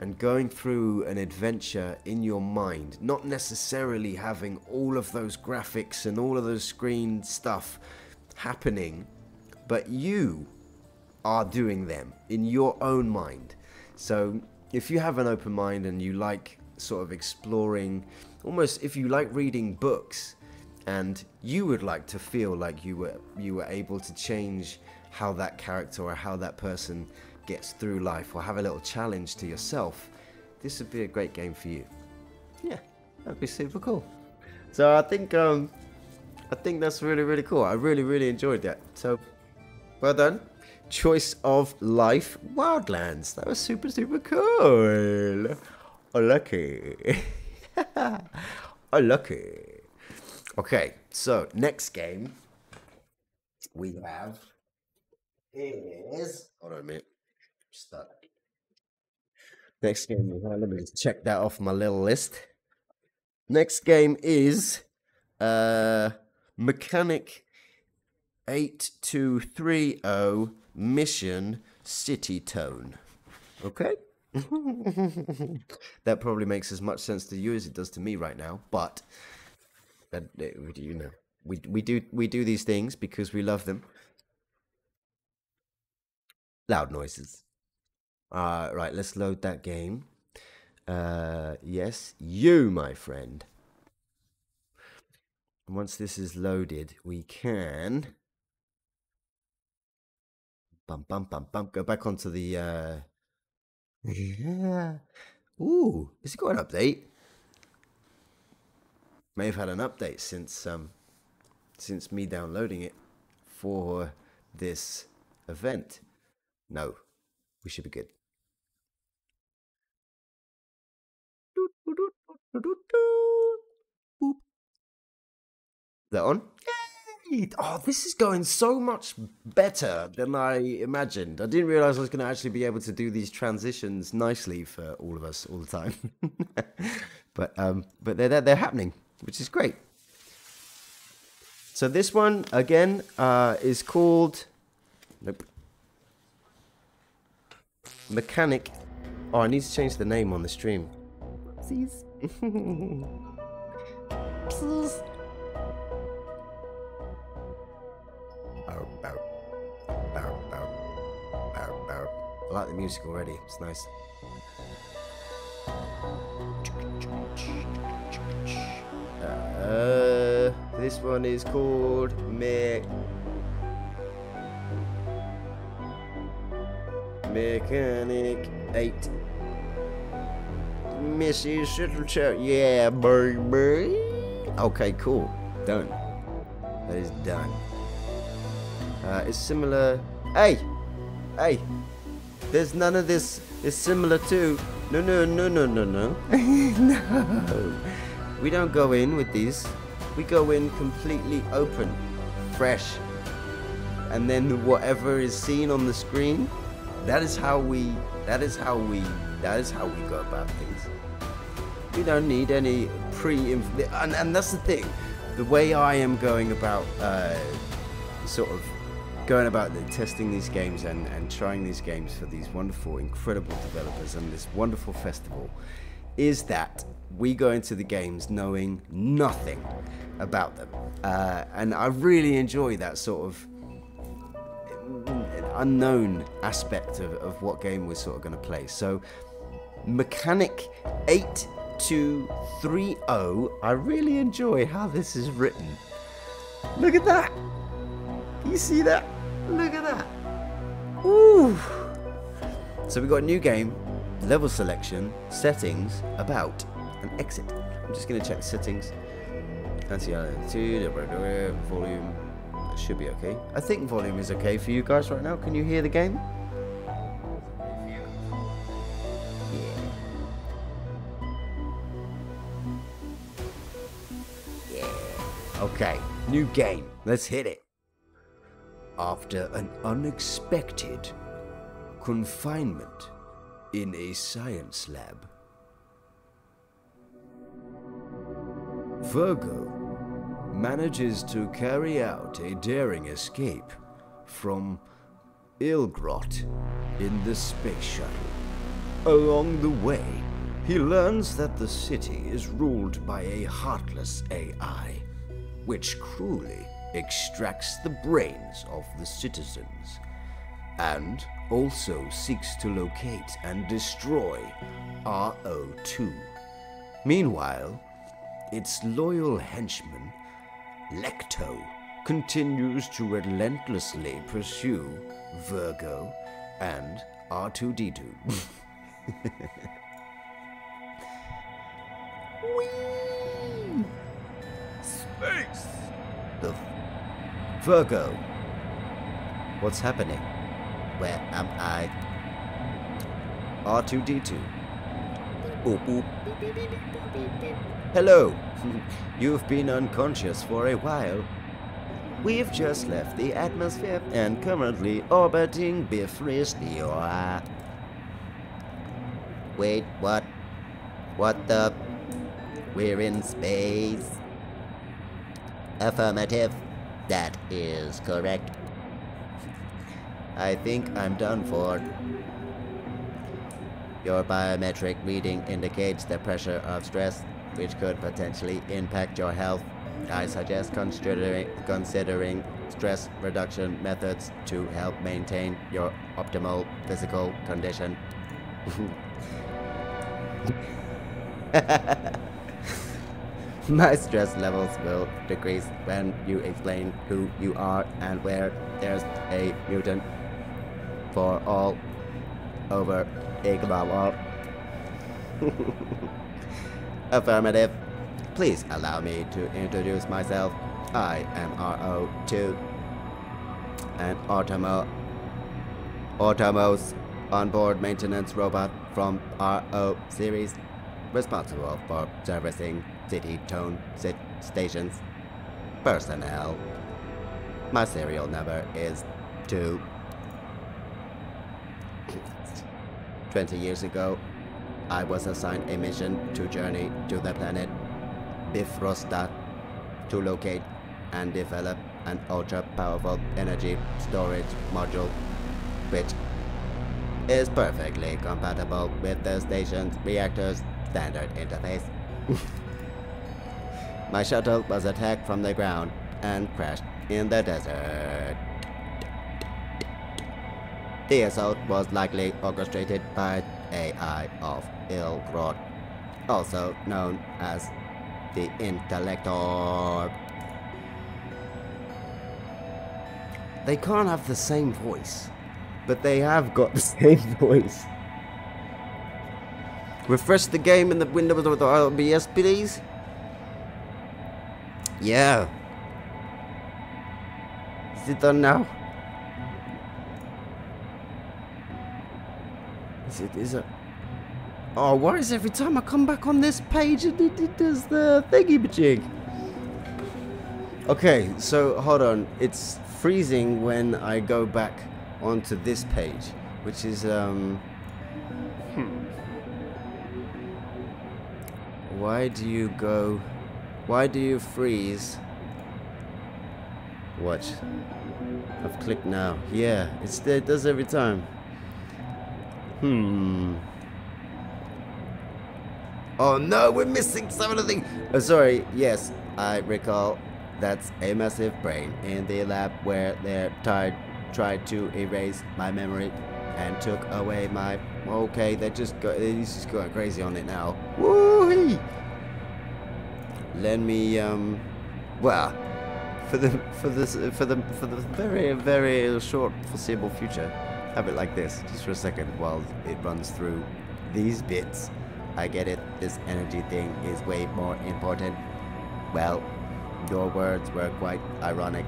and going through an adventure in your mind, not necessarily having all of those graphics and all of those screen stuff happening, but you are doing them in your own mind. So if you have an open mind and you like sort of exploring, almost if you like reading books, and you would like to feel like you were you were able to change how that character or how that person gets through life or have a little challenge to yourself, this would be a great game for you. Yeah, that'd be super cool. So I think um I think that's really really cool. I really really enjoyed that. So well done. Choice of Life Wildlands. That was super super cool. Oh lucky. oh lucky. Okay, so next game we have is hold on a minute. Stuck. Next game let me just check that off my little list. Next game is uh Mechanic 8230 Mission Citytone. Okay? that probably makes as much sense to you as it does to me right now, but you know, we we do we do these things because we love them. Loud noises. Uh, right, let's load that game. Uh, yes, you, my friend. Once this is loaded, we can. Bum bum bum bum. Go back onto the. Uh... Yeah. Ooh, has it got an update? May have had an update since um, since me downloading it for this event. No, we should be good. Boop. That on? Yay! Oh, this is going so much better than I imagined. I didn't realize I was going to actually be able to do these transitions nicely for all of us all the time. but um, but they're, they're they're happening, which is great. So this one again uh, is called nope. Mechanic. Oh, I need to change the name on the stream. Please. Please. I like the music already. It's nice. Uh, this one is called Me Mechanic 8. Mrs. Secretary. Yeah, baby. Okay, cool. Done. That is done. Uh, it's similar. Hey! Hey! There's none of this is similar to. No, no, no, no, no, no. no. We don't go in with these. We go in completely open, fresh. And then whatever is seen on the screen, that is how we that is how we that is how we go about things. We don't need any pre and, and that's the thing. The way I am going about uh, sort of going about the, testing these games and, and trying these games for these wonderful, incredible developers and this wonderful festival is that we go into the games knowing nothing about them. Uh, and I really enjoy that sort of unknown aspect of, of what game we're sort of going to play. So, Mechanic 8230, I really enjoy how this is written. Look at that! You see that? Look at that! Ooh! So, we got a new game, level selection, settings, about, and exit. I'm just going to check settings. Anti-attitude, uh, volume, should be okay. I think volume is okay for you guys right now. Can you hear the game? Yeah. Yeah. Okay, new game. Let's hit it. after an unexpected confinement in a science lab. Virgo manages to carry out a daring escape from Ilgrot in the space shuttle. Along the way, he learns that the city is ruled by a heartless AI, which cruelly extracts the brains of the citizens, and also seeks to locate and destroy RO2. Meanwhile, its loyal henchman, Lecto, continues to relentlessly pursue Virgo and R2D2. Whee! Space! The Virgo. What's happening? Where am I? R2D2. Boop boop. Hello. You've been unconscious for a while. We've just left the atmosphere and currently orbiting Bifristia. Wait, what? What the? We're in space. Affirmative. That is correct. I think I'm done for. Your biometric reading indicates the pressure of stress, which could potentially impact your health. I suggest considering, considering stress reduction methods to help maintain your optimal physical condition. My stress levels will decrease when you explain who you are and where there's a mutant for all over Igmawal. Affirmative. Please allow me to introduce myself. I am RO2, an Automo, Automos onboard maintenance robot from RO series, responsible for servicing Citytone sit stations. Personnel. My serial number is 2. 20 years ago, I was assigned a mission to journey to the planet Bifrosta to locate and develop an ultra-powerful energy storage module which is perfectly compatible with the station's reactor's standard interface. My shuttle was attacked from the ground and crashed in the desert. The assault was likely orchestrated by AI of Ilgrod, also known as the Intellector. They can't have the same voice, but they have got the same voice. Refresh the game in the window with the OBS, please. Yeah. Is it done now? Is it, is it? Oh, why is every time I come back on this page it, it, it does the thingy majig? Okay, so hold on. It's freezing when I go back onto this page, which is um. Hmm. Why do you go? Why do you freeze? Watch. I've clicked now. Yeah, it's it does every time. Hmm. Oh no, we're missing some of the thing. Oh, sorry. Yes, I recall. That's a massive brain in the lab where they tried tried to erase my memory and took away my. Okay, they just go. He's just going crazy on it now. Woo! Let me um. Well, for the for this for the for the very very short foreseeable future, have it like this, just for a second, while it runs through these bits. I get it, this energy thing is way more important. Well, your words were quite ironic.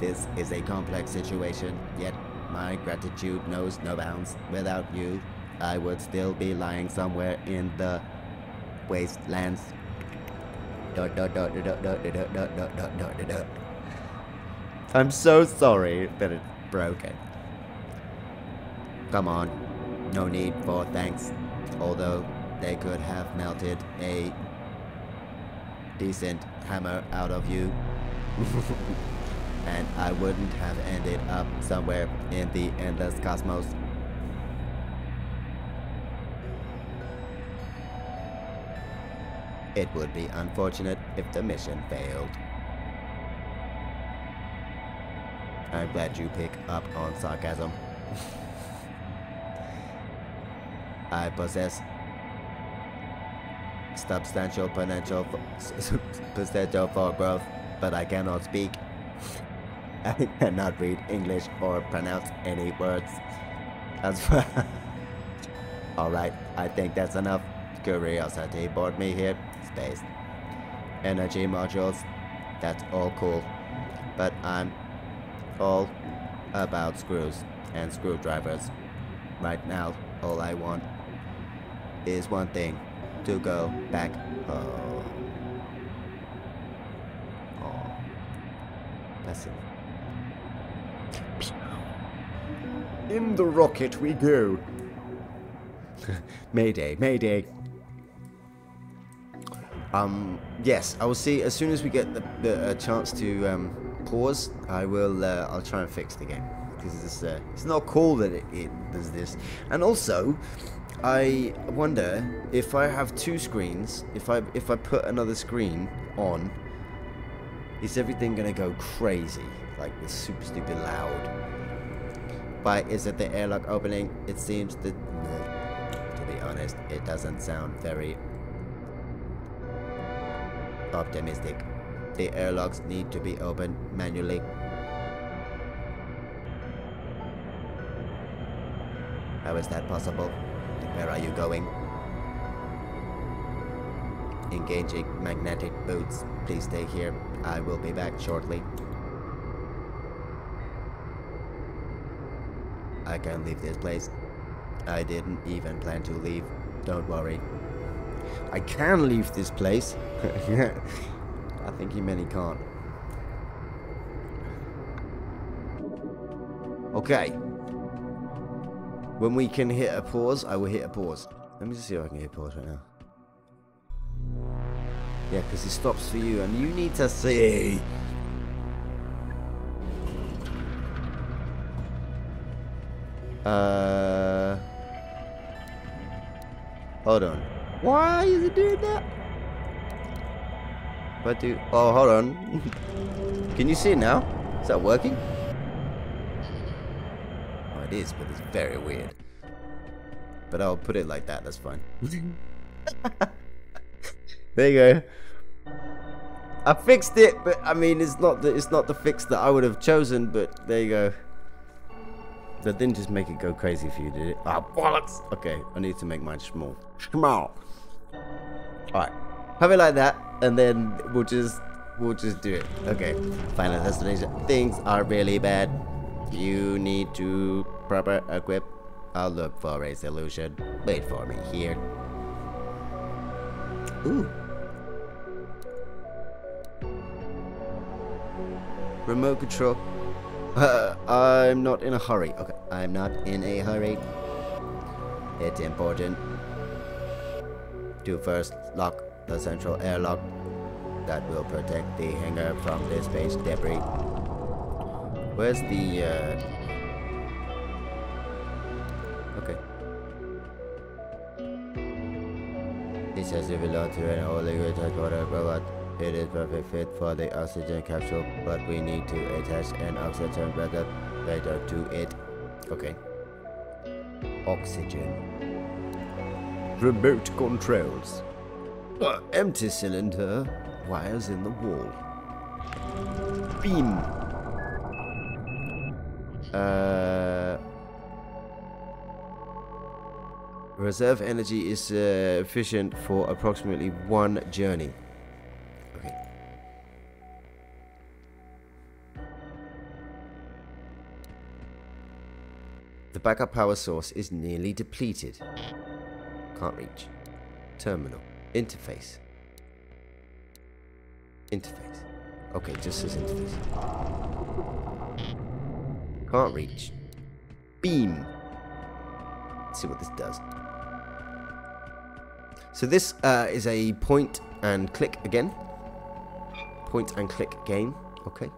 This is a complex situation, yet my gratitude knows no bounds. Without you, I would still be lying somewhere in the wastelands. I'm so sorry that it's broken. Come on. No need for thanks. Although they could have melted a decent hammer out of you. and I wouldn't have ended up somewhere in the endless cosmos. It would be unfortunate if the mission failed. I'm glad you pick up on sarcasm. I possess substantial potential for, potential for growth, but I cannot speak. I cannot read English or pronounce any words. Well. Alright, I think that's enough. Curiosity brought me here. Space. Energy modules. That's all cool. But I'm all about screws and screwdrivers. Right now, all I want is one thing to go back home. Oh, that's it. In the rocket we go. mayday, mayday. Um, yes, I will see as soon as we get the, the a chance to um, pause. I will. Uh, I'll try and fix the game because it's uh, it's not cool that it, it does this. And also, I wonder if I have two screens. If I if I put another screen on, is everything gonna go crazy? Like it's super stupid loud. But is it the airlock opening? It seems that. To be honest, it doesn't sound very optimistic. The airlocks need to be opened manually. How is that possible? Where are you going? Engaging magnetic boots. Please stay here. I will be back shortly. I can leave this place. I didn't even plan to leave. Don't worry. I can leave this place. I think he meant he can't. Okay. When we can hit a pause, I will hit a pause. Let me just see if I can hit pause right now. Yeah, because it stops for you, and you need to see. Uh. Hold on. Why is it doing that? But do oh hold on. Can you see it now? Is that working? Oh it is, but it's very weird. But I'll put it like that, that's fine. there you go. I fixed it, but I mean it's not the it's not the fix that I would have chosen, but there you go. That didn't just make it go crazy for you, did it? Ah, bollocks! Okay, I need to make mine small. Small. Alright. Have it like that, and then we'll just we'll just do it. Okay. Final destination. Things are really bad. You need to proper equip. I'll look for a solution. Wait for me here. Ooh. Remote control. Uh, I'm not in a hurry. Okay, I'm not in a hurry. It's important to first lock the central airlock that will protect the hangar from the space debris. Where's the, uh... This has to an water robot. It is perfect fit for the oxygen capsule, but we need to attach an oxygen regulator to it. Okay. Oxygen. Remote controls. Uh, empty cylinder. Wires in the wall. Beam. Uh, reserve energy is uh, efficient for approximately one journey. Okay. The backup power source is nearly depleted. Can't reach. Terminal. Interface. Interface. Okay, just says interface. Can't reach. Beam. Let's see what this does. So this uh, is a point and click again. Point and click game. Okay.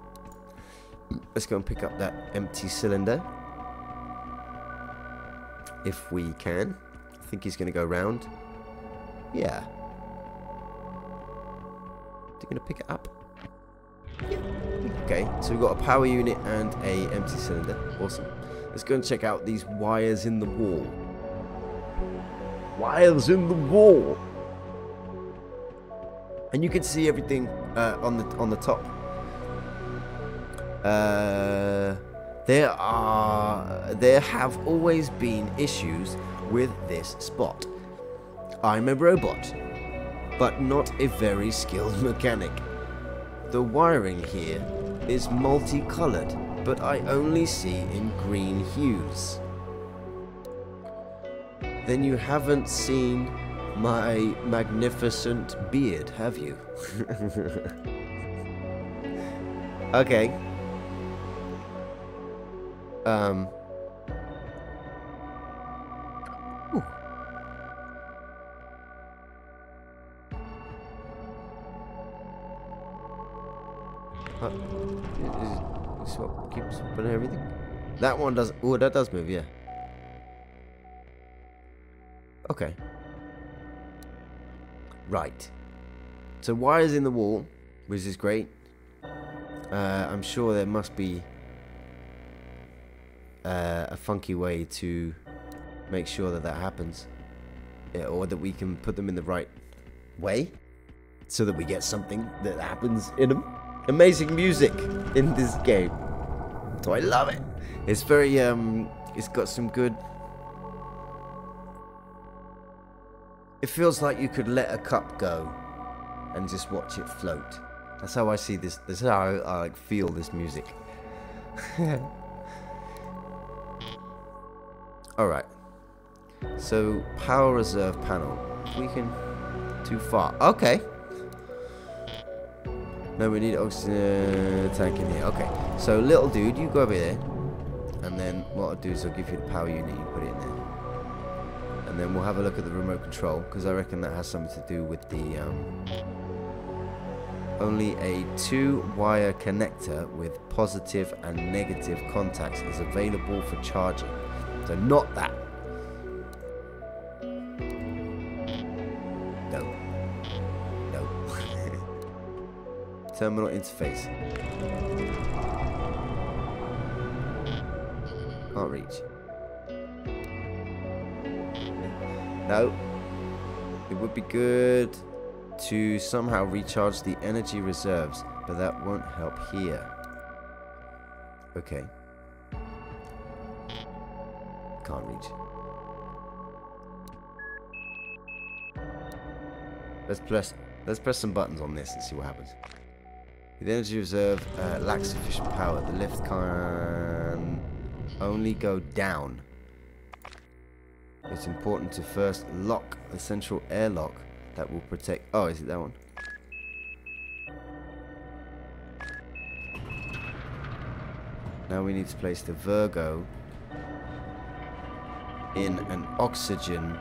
Let's go and pick up that empty cylinder. If we can. I think he's going to go round. Yeah. Is he going to pick it up? Okay, so we've got a power unit and a empty cylinder. Awesome. Let's go and check out these wires in the wall. Wires in the wall. And you can see everything uh, on the on the top. Uh, there are there have always been issues with this spot. I'm a robot, but not a very skilled mechanic. The wiring here is multicolored, but I only see in green hues. Then you haven't seen my magnificent beard, have you? okay. Um. Ooh. Uh, is, is what keeps everything? That one does. Oh, that does move. Yeah. Okay. Right. So wires in the wall, which is great. Uh, I'm sure there must be uh, a funky way to make sure that that happens. Yeah, or that we can put them in the right way so that we get something that happens in them. Amazing music in this game. So I love it. It's very um it's got some good It feels like you could let a cup go and just watch it float. That's how I see this. That's how I, I like feel this music. All right. So power reserve panel. We can too far. Okay. No, we need oxygen tank in here. Okay. So little dude, you go over there, and then what I'll do is I'll give you the power unit. You put it in there and then we'll have a look at the remote control because I reckon that has something to do with the um, only a two wire connector with positive and negative contacts is available for charging. So not that. No. No. Terminal interface. Can't reach No. It would be good to somehow recharge the energy reserves, but that won't help here. Okay. Can't reach. Let's press let's press some buttons on this and see what happens. The energy reserve uh, lacks sufficient power. The lift can only go down. It's important to first lock the central airlock that will protect... Oh, is it that one? Now we need to place the Virgo in an oxygen.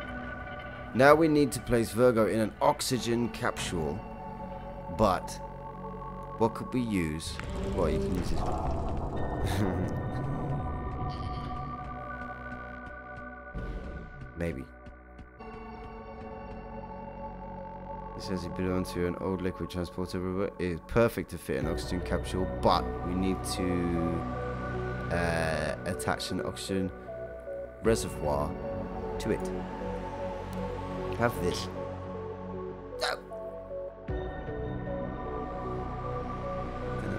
Now we need to place Virgo in an oxygen capsule. But, what could we use? Well, you can use this one. Maybe. It says it belongs to an old liquid transporter robot. It is perfect to fit an oxygen capsule, but we need to uh, attach an oxygen reservoir to it. Have this. No.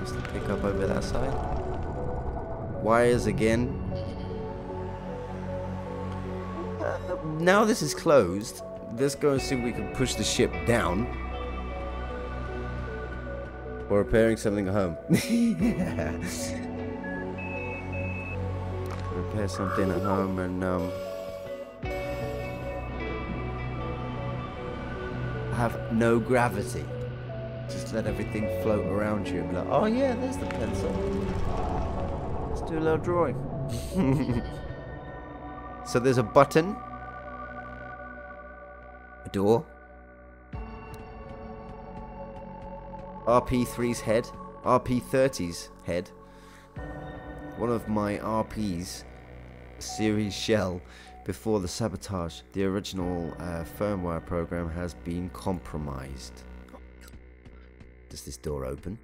To pick up over that side? Wires again. Now this is closed, let's go and see if we can push the ship down. Or repairing something at home. Repair something at home and um, have no gravity. Just let everything float around you and be like, oh yeah, there's the pencil. Let's Do a little drawing. so there's a button, a door, RP3's head, RP30's head, one of my RP's series shell before the sabotage. The original uh, firmware program has been compromised. Does this door open?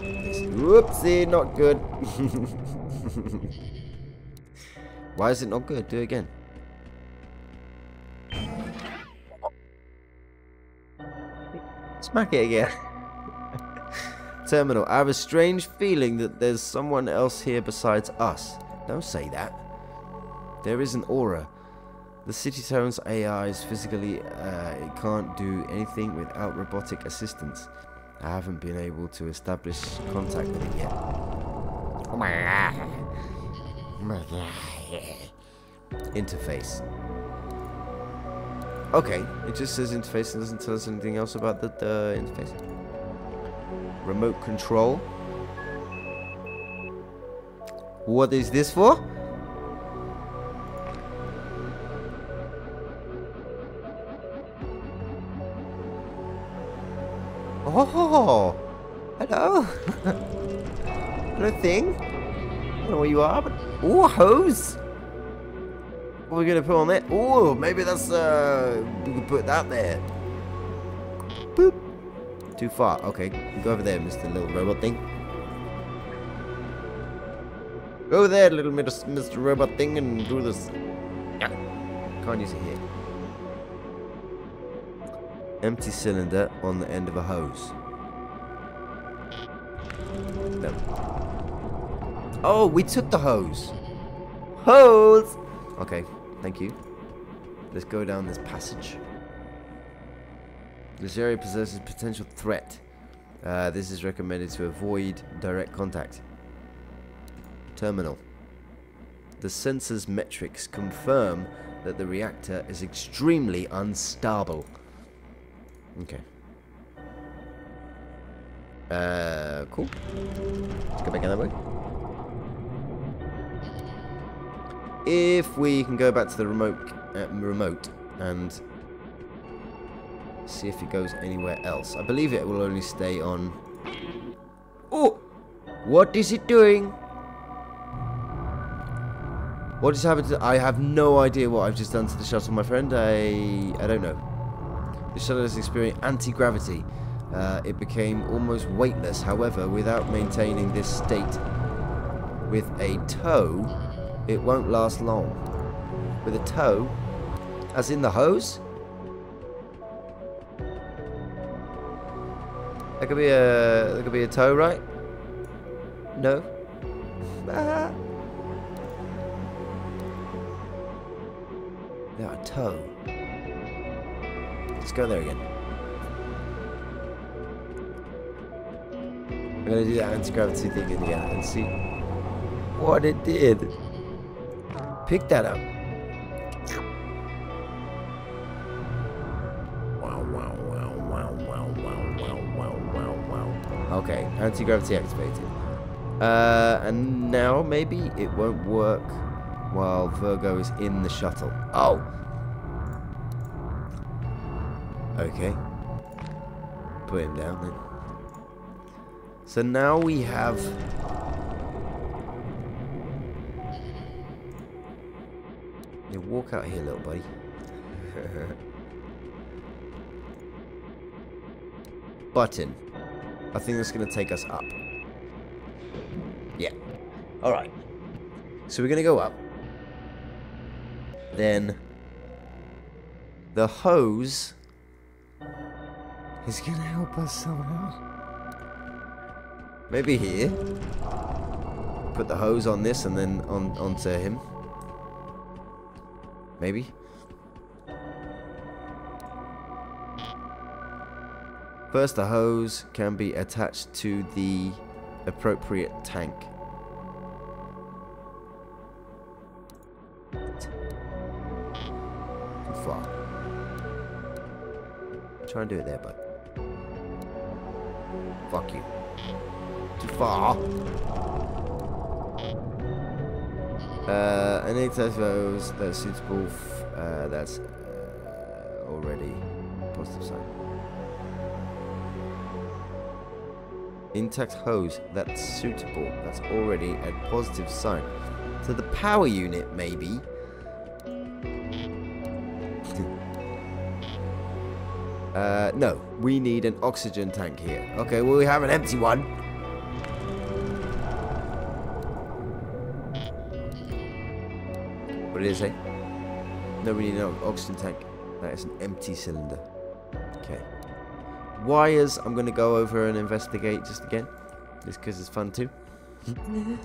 Whoopsie, not good. Why is it not good? Do it again. Smack it again. Terminal. I have a strange feeling that there's someone else here besides us. Don't say that. There is an aura. The Citytone's AI is physically, uh, it can't do anything without robotic assistance. I haven't been able to establish contact with it yet. Oh my god. Oh my god. Interface. Okay, it just says interface and doesn't tell us anything else about the, the interface. Remote control. What is this for? Oh, where you are, but oh, hose. What are we gonna put on there? Oh, maybe that's uh, we could put that there. Boop. Too far. Okay, go over there, Mr. Little Robot Thing. Go there, little. Mr. Robot Thing, and do this. Yeah. Can't use it here. Empty cylinder on the end of a hose. Oh, we took the hose. Hose! Okay, thank you. Let's go down this passage. This area possesses potential threat. Uh, this is recommended to avoid direct contact. Terminal. The sensor's metrics confirm that the reactor is extremely unstable. Okay. Uh, cool. Let's go back in that way. If we can go back to the remote, uh, remote and see if it goes anywhere else. I believe it will only stay on. Oh, what is it doing? What has happened to? I have no idea what I've just done to the shuttle, my friend. I I don't know. The shuttle has experienced anti-gravity. Uh, it became almost weightless, however, without maintaining this state with a tow, it won't last long. With a toe, as in the hose? That could be a that could be a tow, right? No. Ah. A toe. Let's go there again. I'm gonna do that anti-gravity thing again and see what it did. Pick that up. Wow, wow, wow, wow, wow, wow, wow, wow, wow, wow. Okay, anti-gravity activated. Uh, and now maybe it won't work while Virgo is in the shuttle. Oh! Okay. Put him down then. So now we have You walk out here, little buddy. Button. I think that's going to take us up. Yeah. Alright. So we're going to go up. Then the hose is going to help us somehow. Maybe here. Put the hose on this and then on onto him. Maybe. First, the hose can be attached to the appropriate tank. Too far. Try and do it there, bud. Fuck you. Too far. Uh, any test those that's suitable. F- uh, that's uh, already positive sign. Intact hose that's suitable. That's already a positive sign. So the power unit, maybe. uh, no, we need an oxygen tank here. Okay, well we have an empty one. What it say? No, we need an oxygen tank. That is an empty cylinder. Okay. Wires, I'm going to go over and investigate just again. Just because it's fun too.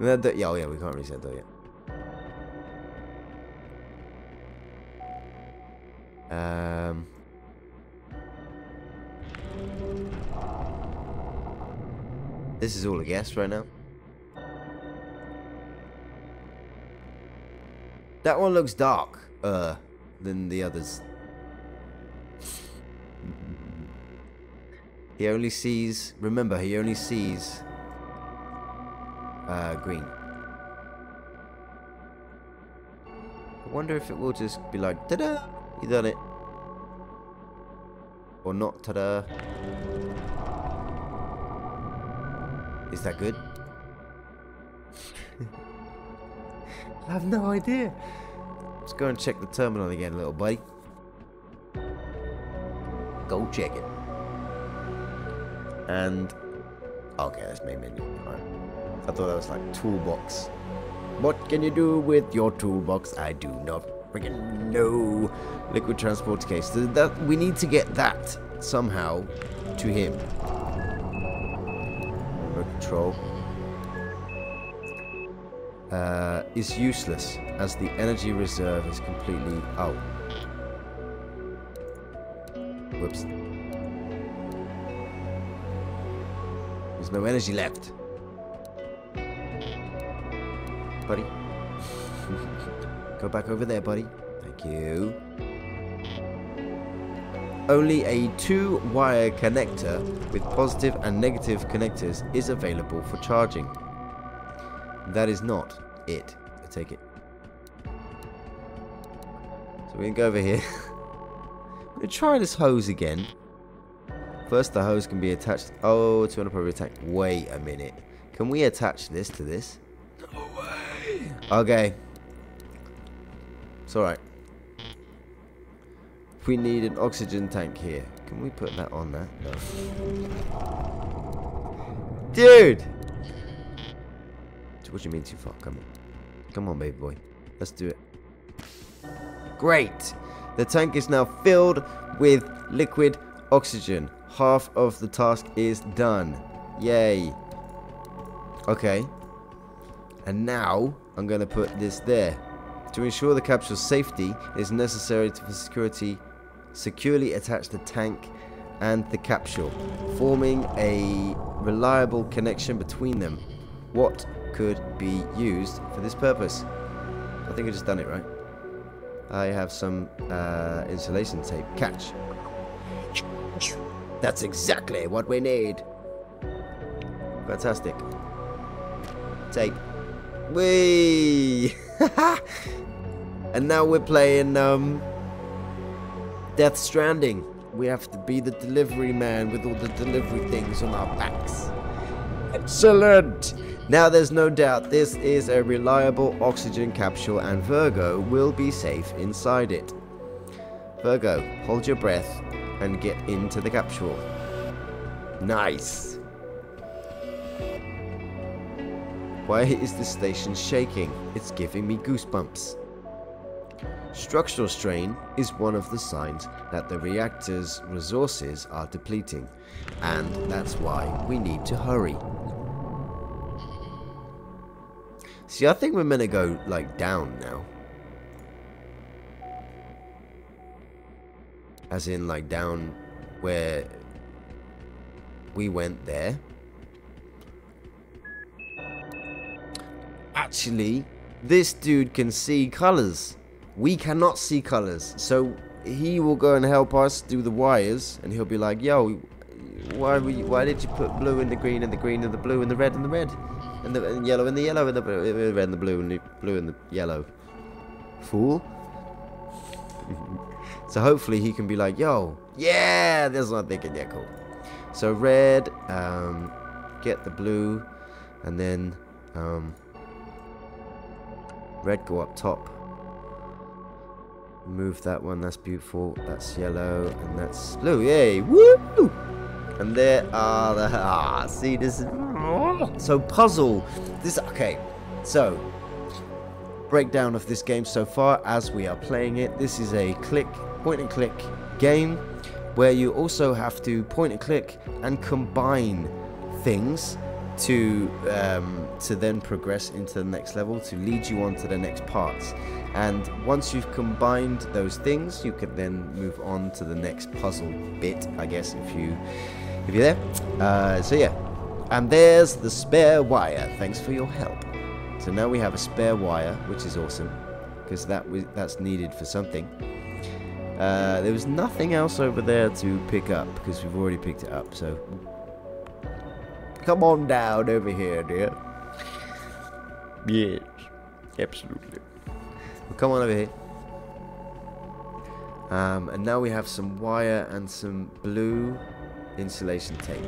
No, that- yeah, oh yeah, we can't reset set that yet. Um. This is all a guess right now. That one looks dark, uh, than the others. He only sees. Remember, he only sees. Uh, green. I wonder if it will just be like, ta-da! You done it. Or not, ta-da. Is that good? I have no idea. Let's go and check the terminal again, little buddy. Go check it. And okay, that's main menu. Alright. I thought that was like toolbox. What can you do with your toolbox? I do not freaking know. Liquid transport case. Th- That we need to get that somehow to him. Remote control. Uh, is useless as the energy reserve is completely out. Whoops. There's no energy left. Buddy. Go back over there, buddy. Thank you. Only a two-wire connector with positive and negative connectors is available for charging. That is not it. I take it. So we can go over here. We're gonna try this hose again. First, the hose can be attached. Oh, to an appropriate tank. Wait a minute. Can we attach this to this? No way. Okay. It's alright. We need an oxygen tank here. Can we put that on that? No. Dude! What do you mean too far? Come on. Come on, baby boy. Let's do it. Great! The tank is now filled with liquid oxygen. Half of the task is done. Yay. Okay. And now, I'm going to put this there. To ensure the capsule's safety, it is necessary to, for security securely attach the tank and the capsule, forming a reliable connection between them. What could be used for this purpose? I think I just done it right. I have some uh, insulation tape. Catch. That's exactly what we need. Fantastic. Tape. Whee! and now we're playing um, Death Stranding. We have to be the delivery man with all the delivery things on our backs. Excellent! Now there's no doubt this is a reliable oxygen capsule and Virgo will be safe inside it. Virgo, hold your breath and get into the capsule. Nice! Why is the station shaking? It's giving me goosebumps. Structural strain is one of the signs that the reactor's resources are depleting, and that's why we need to hurry. See, I think we're meant to go, like, down now. As in, like, down where we went there. Actually, this dude can see colors. We cannot see colors. So he will go and help us do the wires, and he'll be like, yo, why were you, why did you put blue in the green and the green and the blue and the red and the red and the and yellow and the yellow and the red and the blue and the blue and the yellow? Fool. so hopefully he can be like, yo, yeah, that's what I'm thinking. Yeah, cool. So red, um, get the blue, and then um, red go up top. Move that one. That's beautiful. That's yellow, and that's blue. Yay! Woo! And there are the ah. See, this is so puzzle. This okay. So breakdown of this game so far as we are playing it. This is a click, point and click game where you also have to point and click and combine things to um, to then progress into the next level to lead you on to the next parts. And once you've combined those things, you can then move on to the next puzzle bit, I guess, if you if you're there. Uh, so yeah, and there's the spare wire. Thanks for your help. So now we have a spare wire, which is awesome, because that that's needed for something. Uh, there was nothing else over there to pick up because we've already picked it up. So come on down over here, dear. Yes, absolutely. Well, come on over here. Um, and now we have some wire and some blue insulation tape.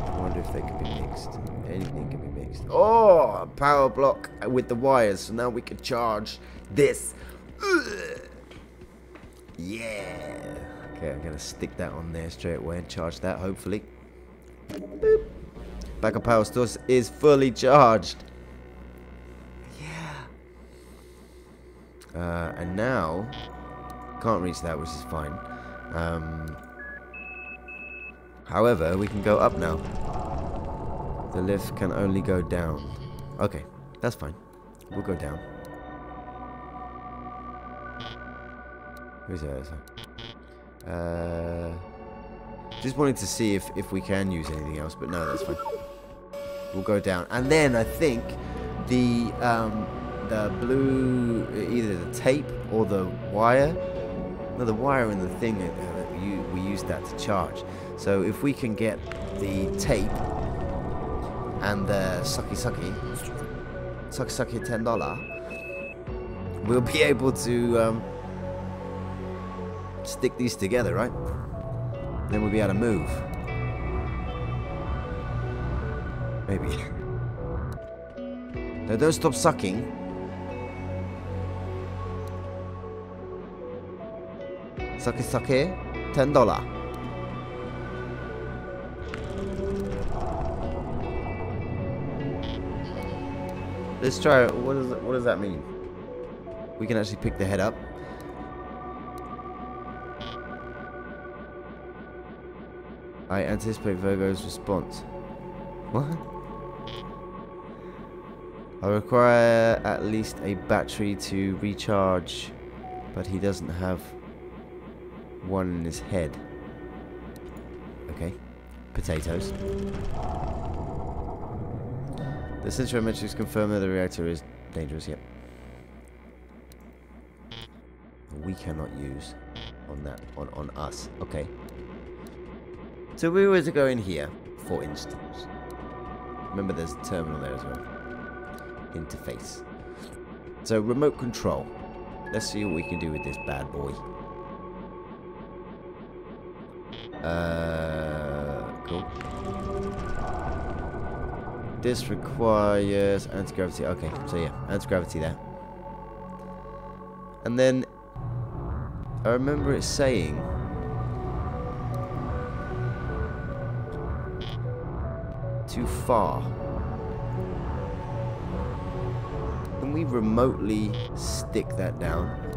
I wonder if they can be mixed. Anything can be mixed. Oh, a power block with the wires. So now we can charge this. Yeah. Okay, I'm going to stick that on there straight away and charge that, hopefully. Boop. Backup power source is fully charged. Yeah. Uh, and now, can't reach that, which is fine. Um, however, we can go up now. The lift can only go down. Okay, that's fine. We'll go down. Who's that? Uh, just wanted to see if, if we can use anything else, but no, that's fine. We'll go down. And then I think the um, the blue, either the tape or the wire. No, the wire and the thing, uh, you, we use that to charge. So if we can get the tape and the sucky sucky, sucky sucky ten dollar, we'll be able to um, stick these together, right? Then we'll be able to move. Maybe. No, don't stop sucking. Sake sake, ten dollar. Let's try. What does what does that mean? We can actually pick the head up. I anticipate Virgo's response. What? I require at least a battery to recharge, but he doesn't have one in his head. Okay. Potatoes. The centrometrics confirm that the reactor is dangerous, yep. We cannot use on that, on, on us. Okay. So we were to go in here, for instance. Remember there's a terminal there as well. Interface. So remote control. Let's see what we can do with this bad boy. Uh, cool. This requires anti-gravity. Okay, so yeah, anti-gravity there. And then I remember it saying too far. Can we remotely stick that down?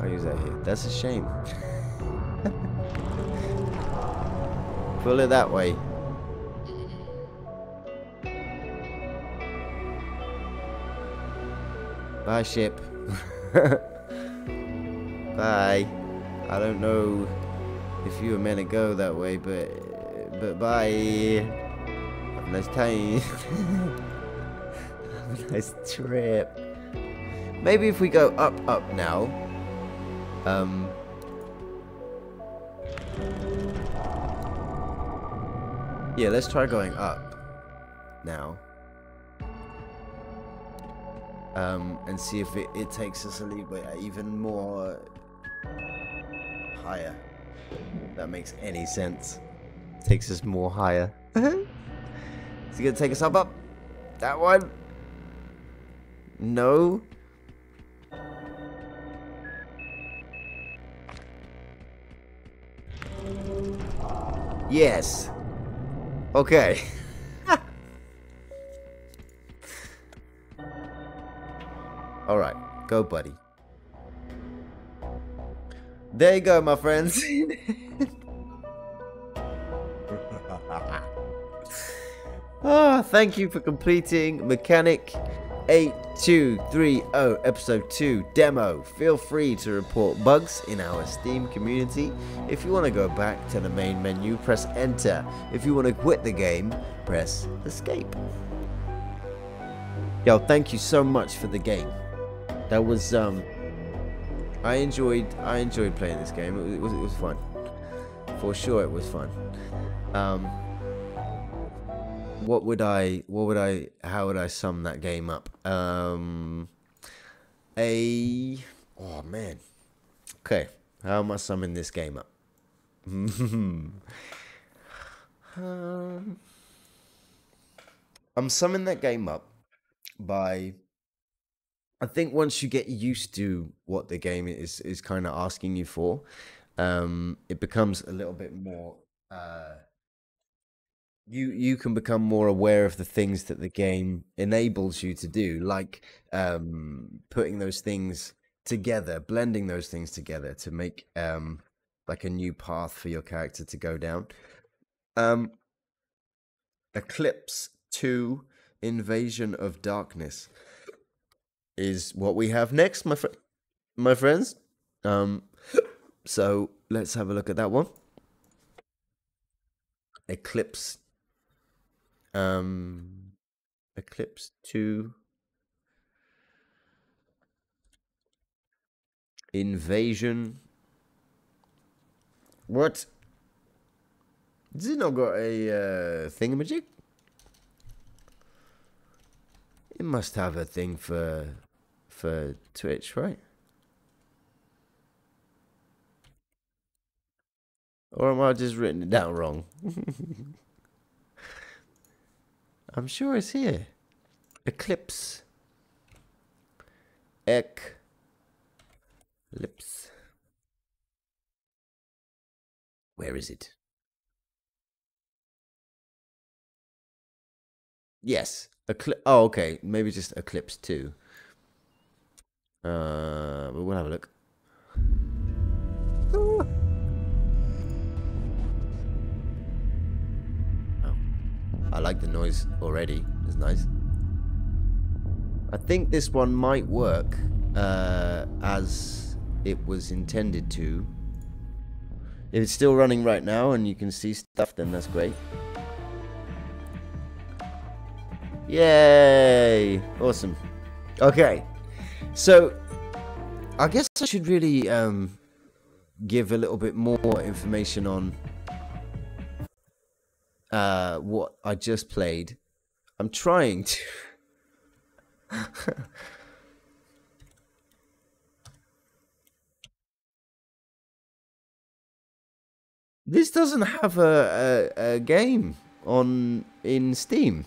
I'll use that here. That's a shame. Pull it that way. Bye, ship. bye. I don't know if you were meant to go that way, but but bye. Have a nice time. Have a nice trip. Maybe if we go up, up now, um, yeah, let's try going up now. Um, and see if it, it takes us a little bit uh, even more higher. That makes any sense. Takes us more higher. Is he gonna take us up up? That one? No? Yes. Okay. All right, go, buddy. There you go, my friends. Ah, thank you for completing Mechanic 8230 Episode 2 Demo. Feel free to report bugs in our Steam community. If you want to go back to the main menu, press Enter. If you want to quit the game, press Escape. Yo, thank you so much for the game. That was um I enjoyed I enjoyed playing this game. It was, it was, it was fun. For sure it was fun. Um what would I what would I how would I sum that game up? Um a oh man. Okay, how am I summing this game up? um, I'm summing that game up by I think once you get used to what the game is is kind of asking you for, um, it becomes a little bit more. Uh, you you can become more aware of the things that the game enables you to do, like um, putting those things together, blending those things together to make um, like a new path for your character to go down. Um, Eclipse Two: Invasion of Darkness is what we have next, my my friends. Um, so let's have a look at that one. Eclipse. Um, Eclipse two. Invasion. What? Does it not got a uh, thingamajig? It must have a thing for for Twitch, right? Or am I just written it down wrong? I'm sure it's here. Eclipse. Ec. Lips. Where is it? Yes. Ecli- oh, okay. Maybe just Eclipse 2. Uh, but we'll have a look. I like the noise already. It's nice. I think this one might work uh, as it was intended to. If it's still running right now and you can see stuff, then that's great. Yay! Awesome. Okay. So, I guess I should really um, give a little bit more information on uh, what I just played. I'm trying to. this doesn't have a, a, a game on in Steam.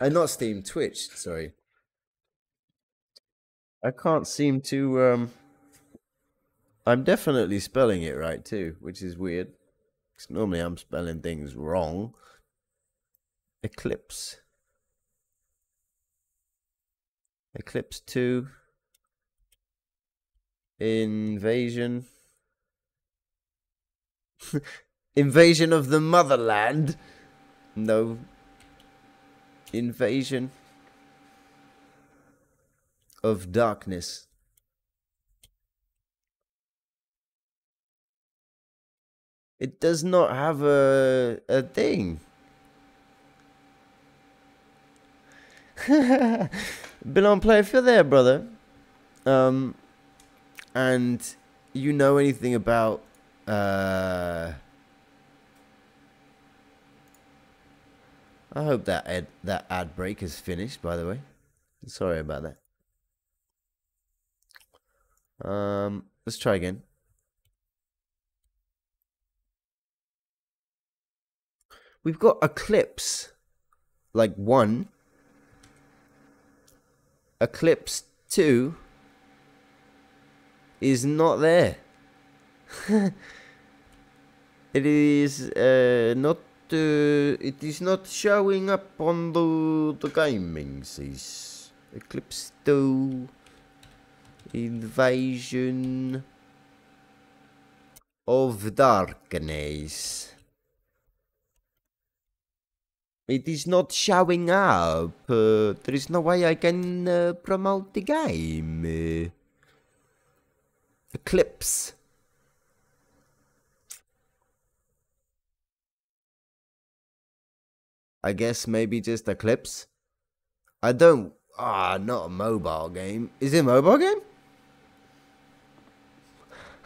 Uh, not Steam, Twitch. Sorry. I can't seem to. Um, I'm definitely spelling it right too, which is weird. 'Cause normally I'm spelling things wrong. Eclipse. Eclipse 2. Invasion. Invasion of the motherland. No. Invasion of darkness. It does not have a a thing. Belongplay if you're there, brother. Um and you know anything about uh I hope that ad, that ad break is finished. By the way, sorry about that. Um, let's try again. We've got Eclipse, like one. Eclipse two is not there. it is uh, not. Uh, it is not showing up on the the gaming. Says Eclipse two invasion of darkness. It is not showing up. Uh, there is no way I can uh, promote the game. Uh, Eclipse. I guess maybe just Eclipse. I don't. Ah, not a mobile game. Is it a mobile game?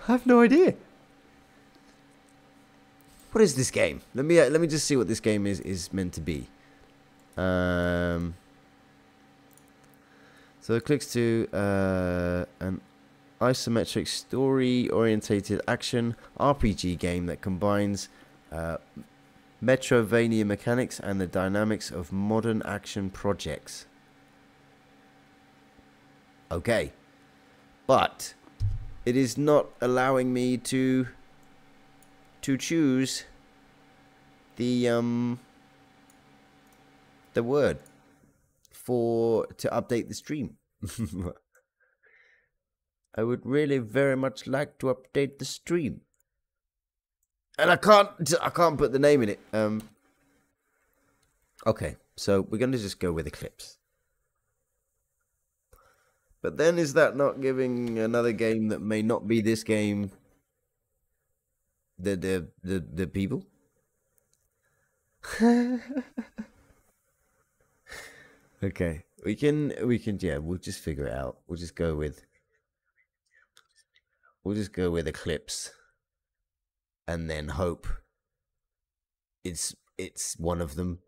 I have no idea. What is this game? Let me uh, let me just see what this game is is meant to be. Um. So it clicks to uh, an isometric story-orientated action RPG game that combines uh, Metroidvania mechanics and the dynamics of modern action projects. Okay, but it is not allowing me to to choose the um the word for to update the stream. I would really very much like to update the stream. And I can't I can't put the name in it. Um Okay, so we're going to just go with Eclipse. But then is that not giving another game that may not be this game the the the, the people? okay. We can we can yeah, we'll just figure it out. We'll just go with we'll just go with Eclipse and then hope it's it's one of them.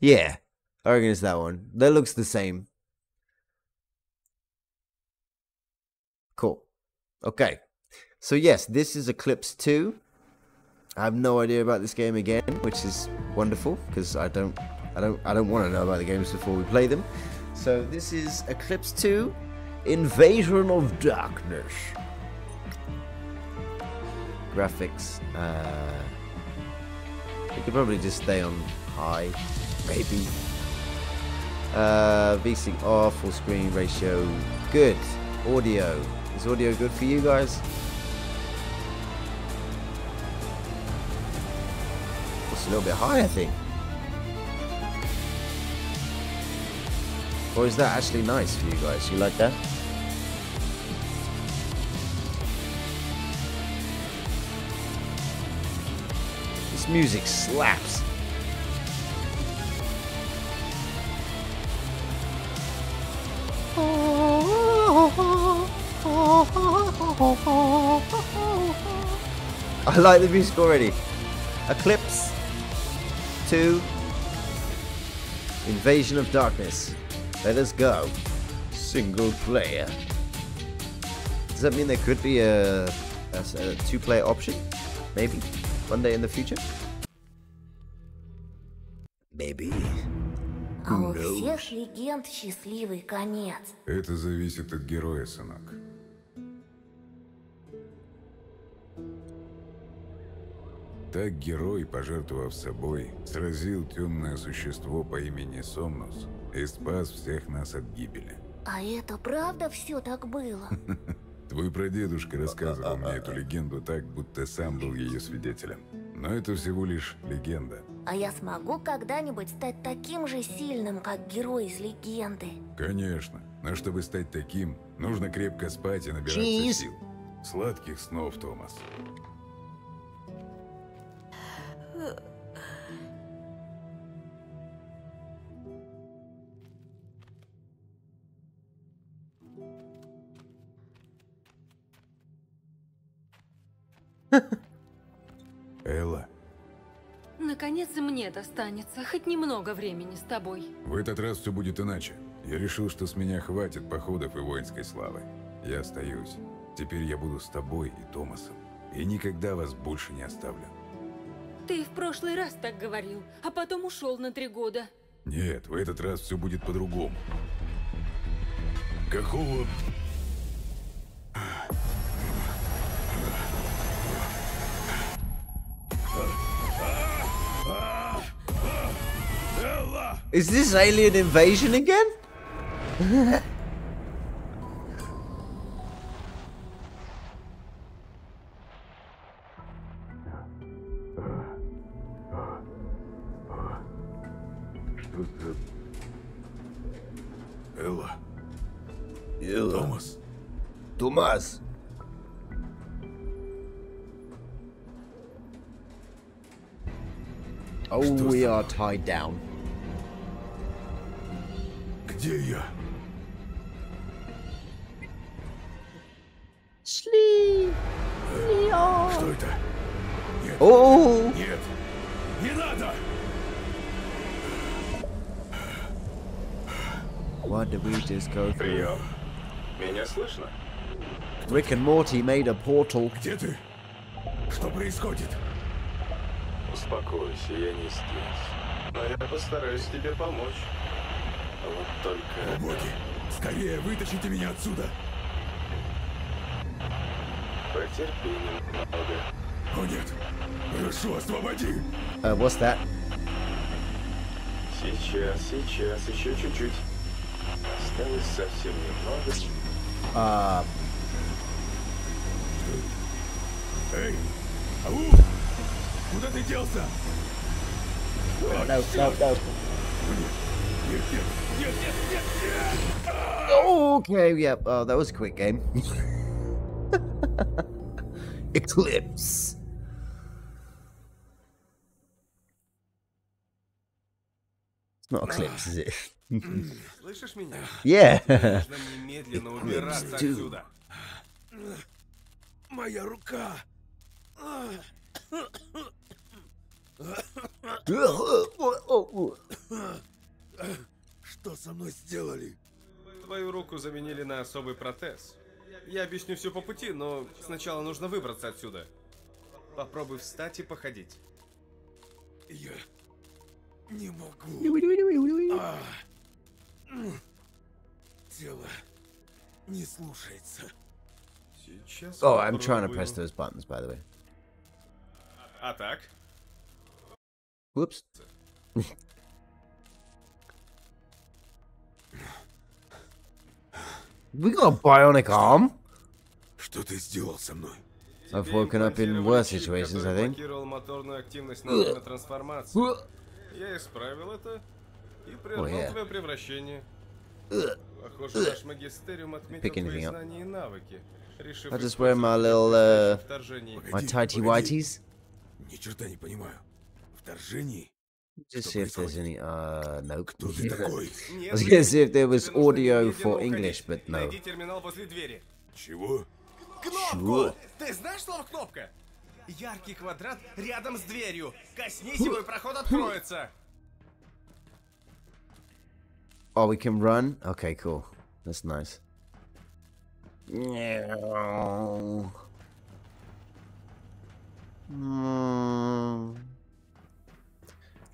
Yeah. I reckon it's that one. That looks the same. Cool. Okay. So yes, this is Eclipse 2. I have no idea about this game again, which is wonderful because I don't I don't I don't want to know about the games before we play them. So this is Eclipse 2 Invasion of Darkness. Graphics uh you could probably just stay on high, maybe. Uh VSync off, full screen ratio good. Audio. Is audio good for you guys? It's a little bit high, I think. Or is that actually nice for you guys? You like that? This music slaps. I like the music already. Eclipse 2 Invasion of Darkness. Let us go. Single player. Does that mean there could be a, a, a two player option? Maybe? One day in the future? Maybe. А у всех легенд счастливый конец. Это зависит от героя, сынок. Так герой, пожертвовав собой, сразил темное существо по имени Сомнус и спас всех нас от гибели. А это правда все так было? Твой прадедушка рассказывал мне эту легенду так, будто сам был ее свидетелем. Но это всего лишь легенда. А я смогу когда-нибудь стать таким же сильным, как герой из легенды? Конечно. Но чтобы стать таким, нужно крепко спать и набираться Cheese. сил. Сладких снов, Томас. Наконец-то наконец и мне достанется хоть немного времени с тобой. В этот раз все будет иначе. Я решил, что с меня хватит походов и воинской славы. Я остаюсь. Теперь я буду с тобой и Томасом. И никогда вас больше не оставлю. Ты в прошлый раз так говорил, а потом ушел на три года. Нет, в этот раз все будет по-другому. Какого... Is this alien invasion again? Ella. Ella. Thomas. Thomas. Oh, we are tied down. Где я? Sleep. Что это? Нет, Oh, нет! Не надо! what did we just go through? Прием. Меня слышно? Rick and Morty made a portal. Где ты? Что происходит? Успокойся, я не здесь. Но я постараюсь тебе помочь. Вот только... боги! Скорее вытащите меня отсюда! Потерпи немного. О нет! Прошу, освободи! Uh, what's that? Сейчас, сейчас, еще чуть-чуть. Осталось совсем немного. Uh, Эй! Ау! Куда ты делся? no, no, no. Нет, нет, нет, okay, yep. Oh, that was a quick game. Eclipse. It's not Eclipse, is it? Слышишь меня? yeah. Нужно немедленно убираться отсюда. Моя рука! Что со мной сделали? Твою руку заменили на особый протез. Я объясню все по пути, но сначала нужно выбраться отсюда. Попробуй встать и походить. Я не могу. А. Тело не слушается. Сейчас. Oh, I'm trying to press those buttons, by the way. А так? Whoops. we got a bionic arm. Что ты сделал со мной? I've woken up in worse situations, I think. блокировал моторную активность на трансформации. Я исправил это и прервал yeah. твое превращение. Похоже, наш магистериум отметил Pick anything твои up. знания и навыки. решив I just wear my little, uh. My Погоди, tighty погоди. whities. Ни черта не понимаю. Вторжение? Just Что see if there's происходит? any. Uh, nope. Кто ты такой? Нет, I was gonna see if there тебе was нужно audio немедленно for уходить. English, but no. Найди терминал возле двери. Чего? Кнопку! Ты знаешь слово кнопка? Яркий квадрат рядом с дверью. Коснись его, и проход откроется. Oh, we can run? Okay, cool. That's nice. Mm.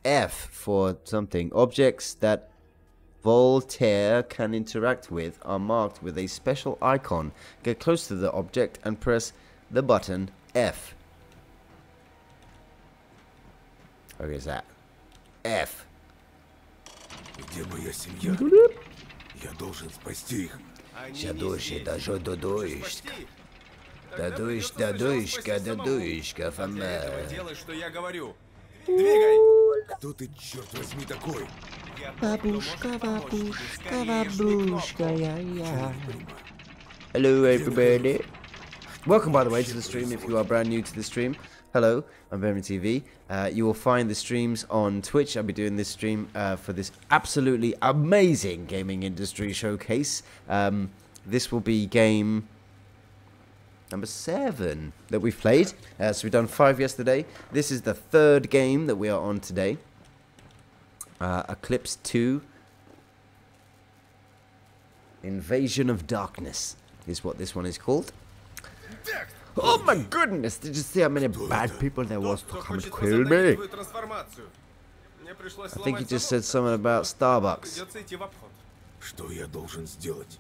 F for something. Objects that Voltaire can interact with are marked with a special icon. Get close to the object and press the button F. Where is that? F. Где моя семья? Я должен спасти их. Они Сядуешь не и здесь. даже Ты должен додуешь. спасти их. Тогда Додуешь, придется сначала додуешка, спасти самому. додуешка, А для этого фама. делай, что я говорю. Двигай! Кто ты, черт возьми, такой? Бабушка, бабушка, бабушка, я, я. Hello, everybody. Welcome, by the way, to the stream. If you are brand new to the stream, hello, I'm Benry TV. Uh, you will find the streams on Twitch. I'll be doing this stream uh, for this absolutely amazing gaming industry showcase. Um, this will be game number seven that we've played. Uh, so we've done five yesterday. This is the third game that we are on today. Uh, Eclipse 2 Invasion of Darkness is what this one is called. Oh my goodness! Did you see how many bad people there was to Кто come and хочет kill воссоздать me? твою трансформацию. Мне пришлось I think he сломать just замок. said something about Starbucks. Придется идти в обход. Что я должен сделать?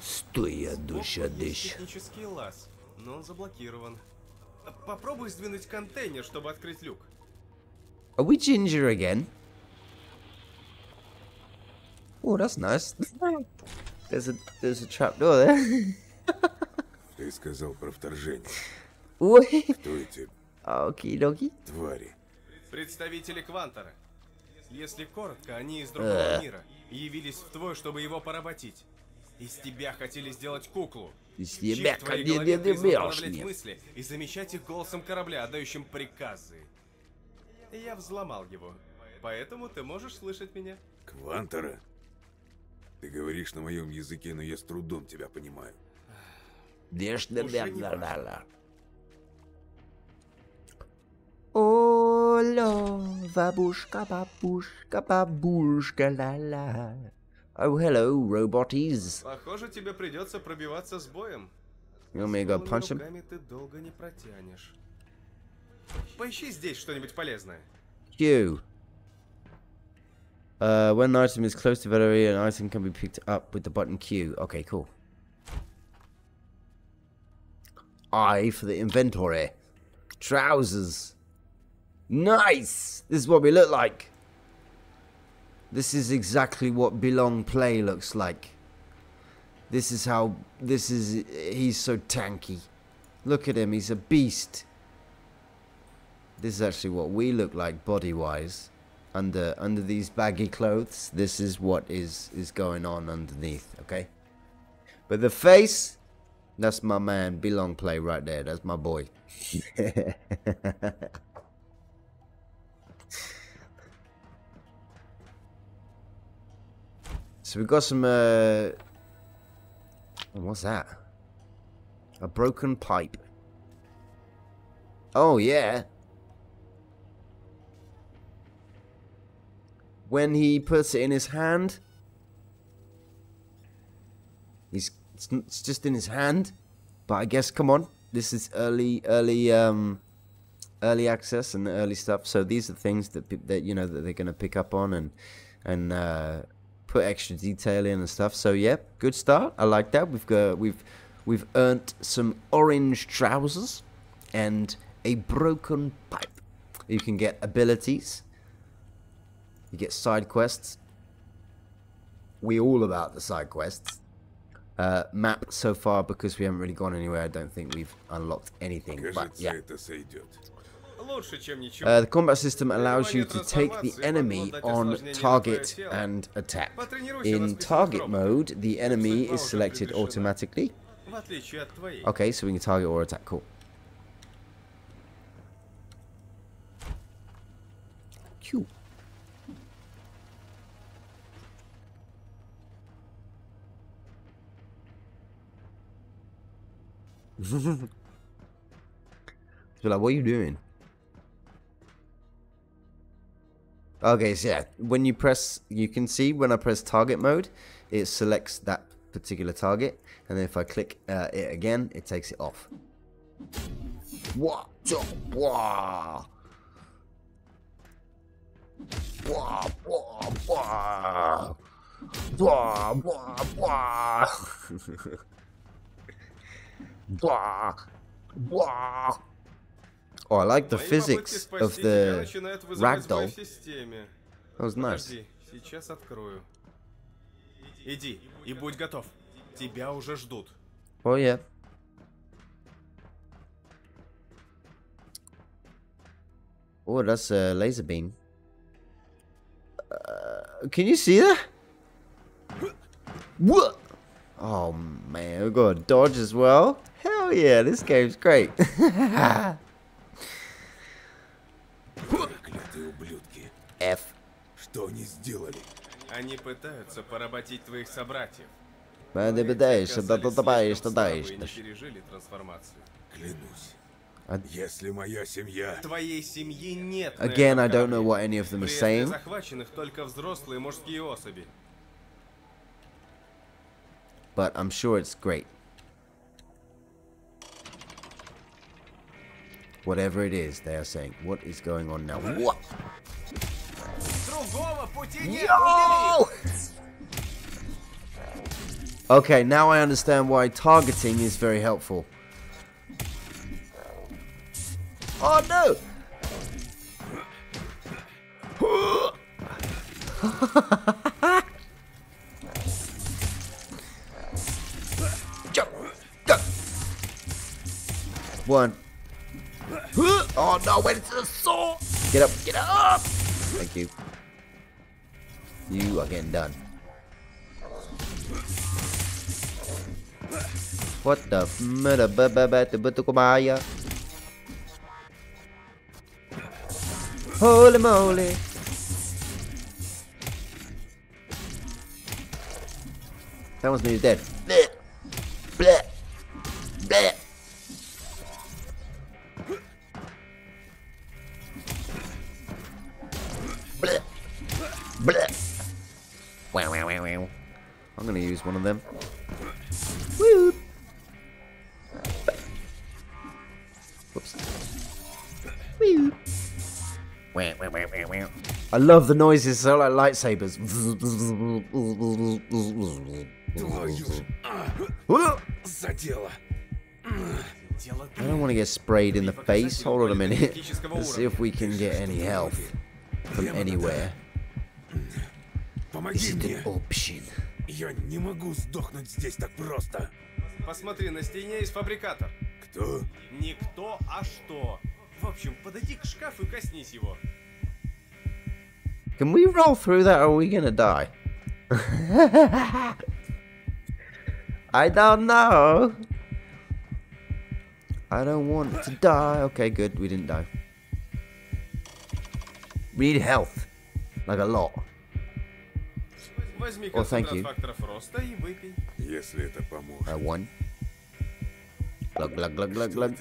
Стоя, Сбоку душа, дыш. технический лаз, но он заблокирован. Попробуй сдвинуть контейнер, чтобы открыть люк. Are we ginger again? Oh, that's nice. There's a there's a trap door there. Ты сказал про вторжение. Ой. Кто эти dokie. твари? Представители Квантора. Если коротко, они из другого Э. мира и явились в твой, чтобы его поработить. Из тебя хотели сделать куклу. Из тебя хотели голове призван делать управлять мне. мысли и замещать их голосом корабля, отдающим приказы. Я взломал его. Поэтому ты можешь слышать меня. Квантора? Ты говоришь на моем языке, но я с трудом тебя понимаю. Оля, бабушка, бабушка, бабушка, ла-ла. Oh, hello, roboties. Похоже, тебе придется пробиваться с боем. You want me to go Голыми punch him? руками ты долго не протянешь. Поищи здесь что-нибудь полезное. Q. Uh, when an item is close to the area, an item can be picked up with the button Q. Okay, cool. I for the inventory. Trousers. Nice! This is what we look like. This is exactly what Belong Play looks like. This is how. This is. He's so tanky. Look at him, he's a beast. This is actually what we look like body wise. Under under these baggy clothes. This is what is is going on underneath, okay? But the face, that's my man, Belong Play right there. That's my boy. so we've got some uh oh, what's that? A broken pipe. Oh yeah. When he puts it in his hand, he's it's, just in his hand. But I guess come on, this is early early um early access and early stuff. So these are things that that you know that they're gonna pick up on and and uh, put extra detail in and stuff. So yeah, good start. I like that. We've got we've we've earned some orange trousers and a broken pipe. You can get abilities. You get side quests. We're all about the side quests. Uh, map so far because we haven't really gone anywhere. I don't think we've unlocked anything. But yeah. Uh, the combat system allows you to take the enemy on target and attack. In target mode, the enemy is selected automatically. Okay, so we can target or attack, cool. Cute. so like, what are you doing? Okay, so yeah, when you press, you can see when I press target mode, it selects that particular target, and then if I click uh, it again, it takes it off. What? Wah! Wah, wah, wah. Wah, wah, wah. Wah, wah. Oh, I like the Мои попытки physics спасти of тебя the начинают вызывать сбой ragdoll. в системе. That was nice. Подожди, сейчас открою. Иди и будь готов. Тебя уже ждут. Oh yeah. Oh, that's a laser beam. Uh, can you see that? What? Oh man, we got a dodge as well. Hell yeah, this game's great. F. Что они сделали? Они пытаются поработить твоих собратьев. Да- Мы ба- да, все что- да- не пережили трансформацию. Клянусь. А- Если моя семья... Твоей семьи нет Again, I don't know what any of them are saying. захваченных только взрослые мужские особи. but I'm sure it's great. Whatever it is, they are saying. What is going on now? What? Другого пути нет! Yo! Okay, now I understand why targeting is very helpful. Oh no! Jump! Go! One. Oh no, went into the saw! Get up, get up! Thank you. You are getting done. What the murder? Holy moly! That one's nearly dead. Blech. Blech. I love the noises, so like lightsabers. Задело. I don't want to get sprayed in the face. Hold on a minute. Let's see if we can get any health from anywhere. Is it an option? Я не могу сдохнуть здесь так просто. Посмотри, на стене есть фабрикатор. Кто? Не кто, а что. В общем, подойди к шкафу и коснись его. Can we roll through that or are we gonna die? I don't know. I don't want to die. Okay, good. We didn't die. We need health. Like a lot. Oh, thank you. I won. Glug, glug, glug, glug, glug.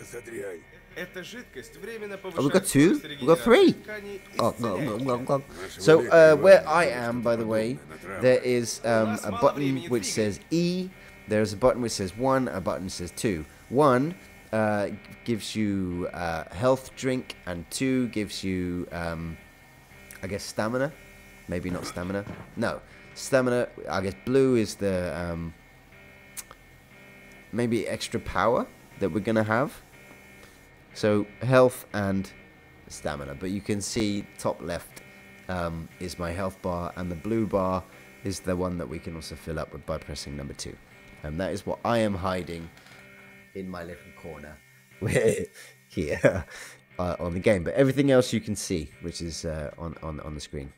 это за дрянь? Эта жидкость временно Oh, we повышает got two? скорость We got three? регенерации тканей и Oh, glug, исцеляет glug, их. glug, glug. So, uh, where I am, by the way, there is um, a button which says E. There's a button which says one. A button says two. One uh, gives you uh, health drink, and two gives you, um, I guess, stamina. Maybe not stamina. No, stamina. I guess blue is the um, maybe extra power that we're gonna have. So health and stamina. But you can see top left um, is my health bar, and the blue bar is the one that we can also fill up with by pressing number two. And that is what I am hiding in my little corner here uh, on the game. But everything else you can see, which is uh, on, on on the screen.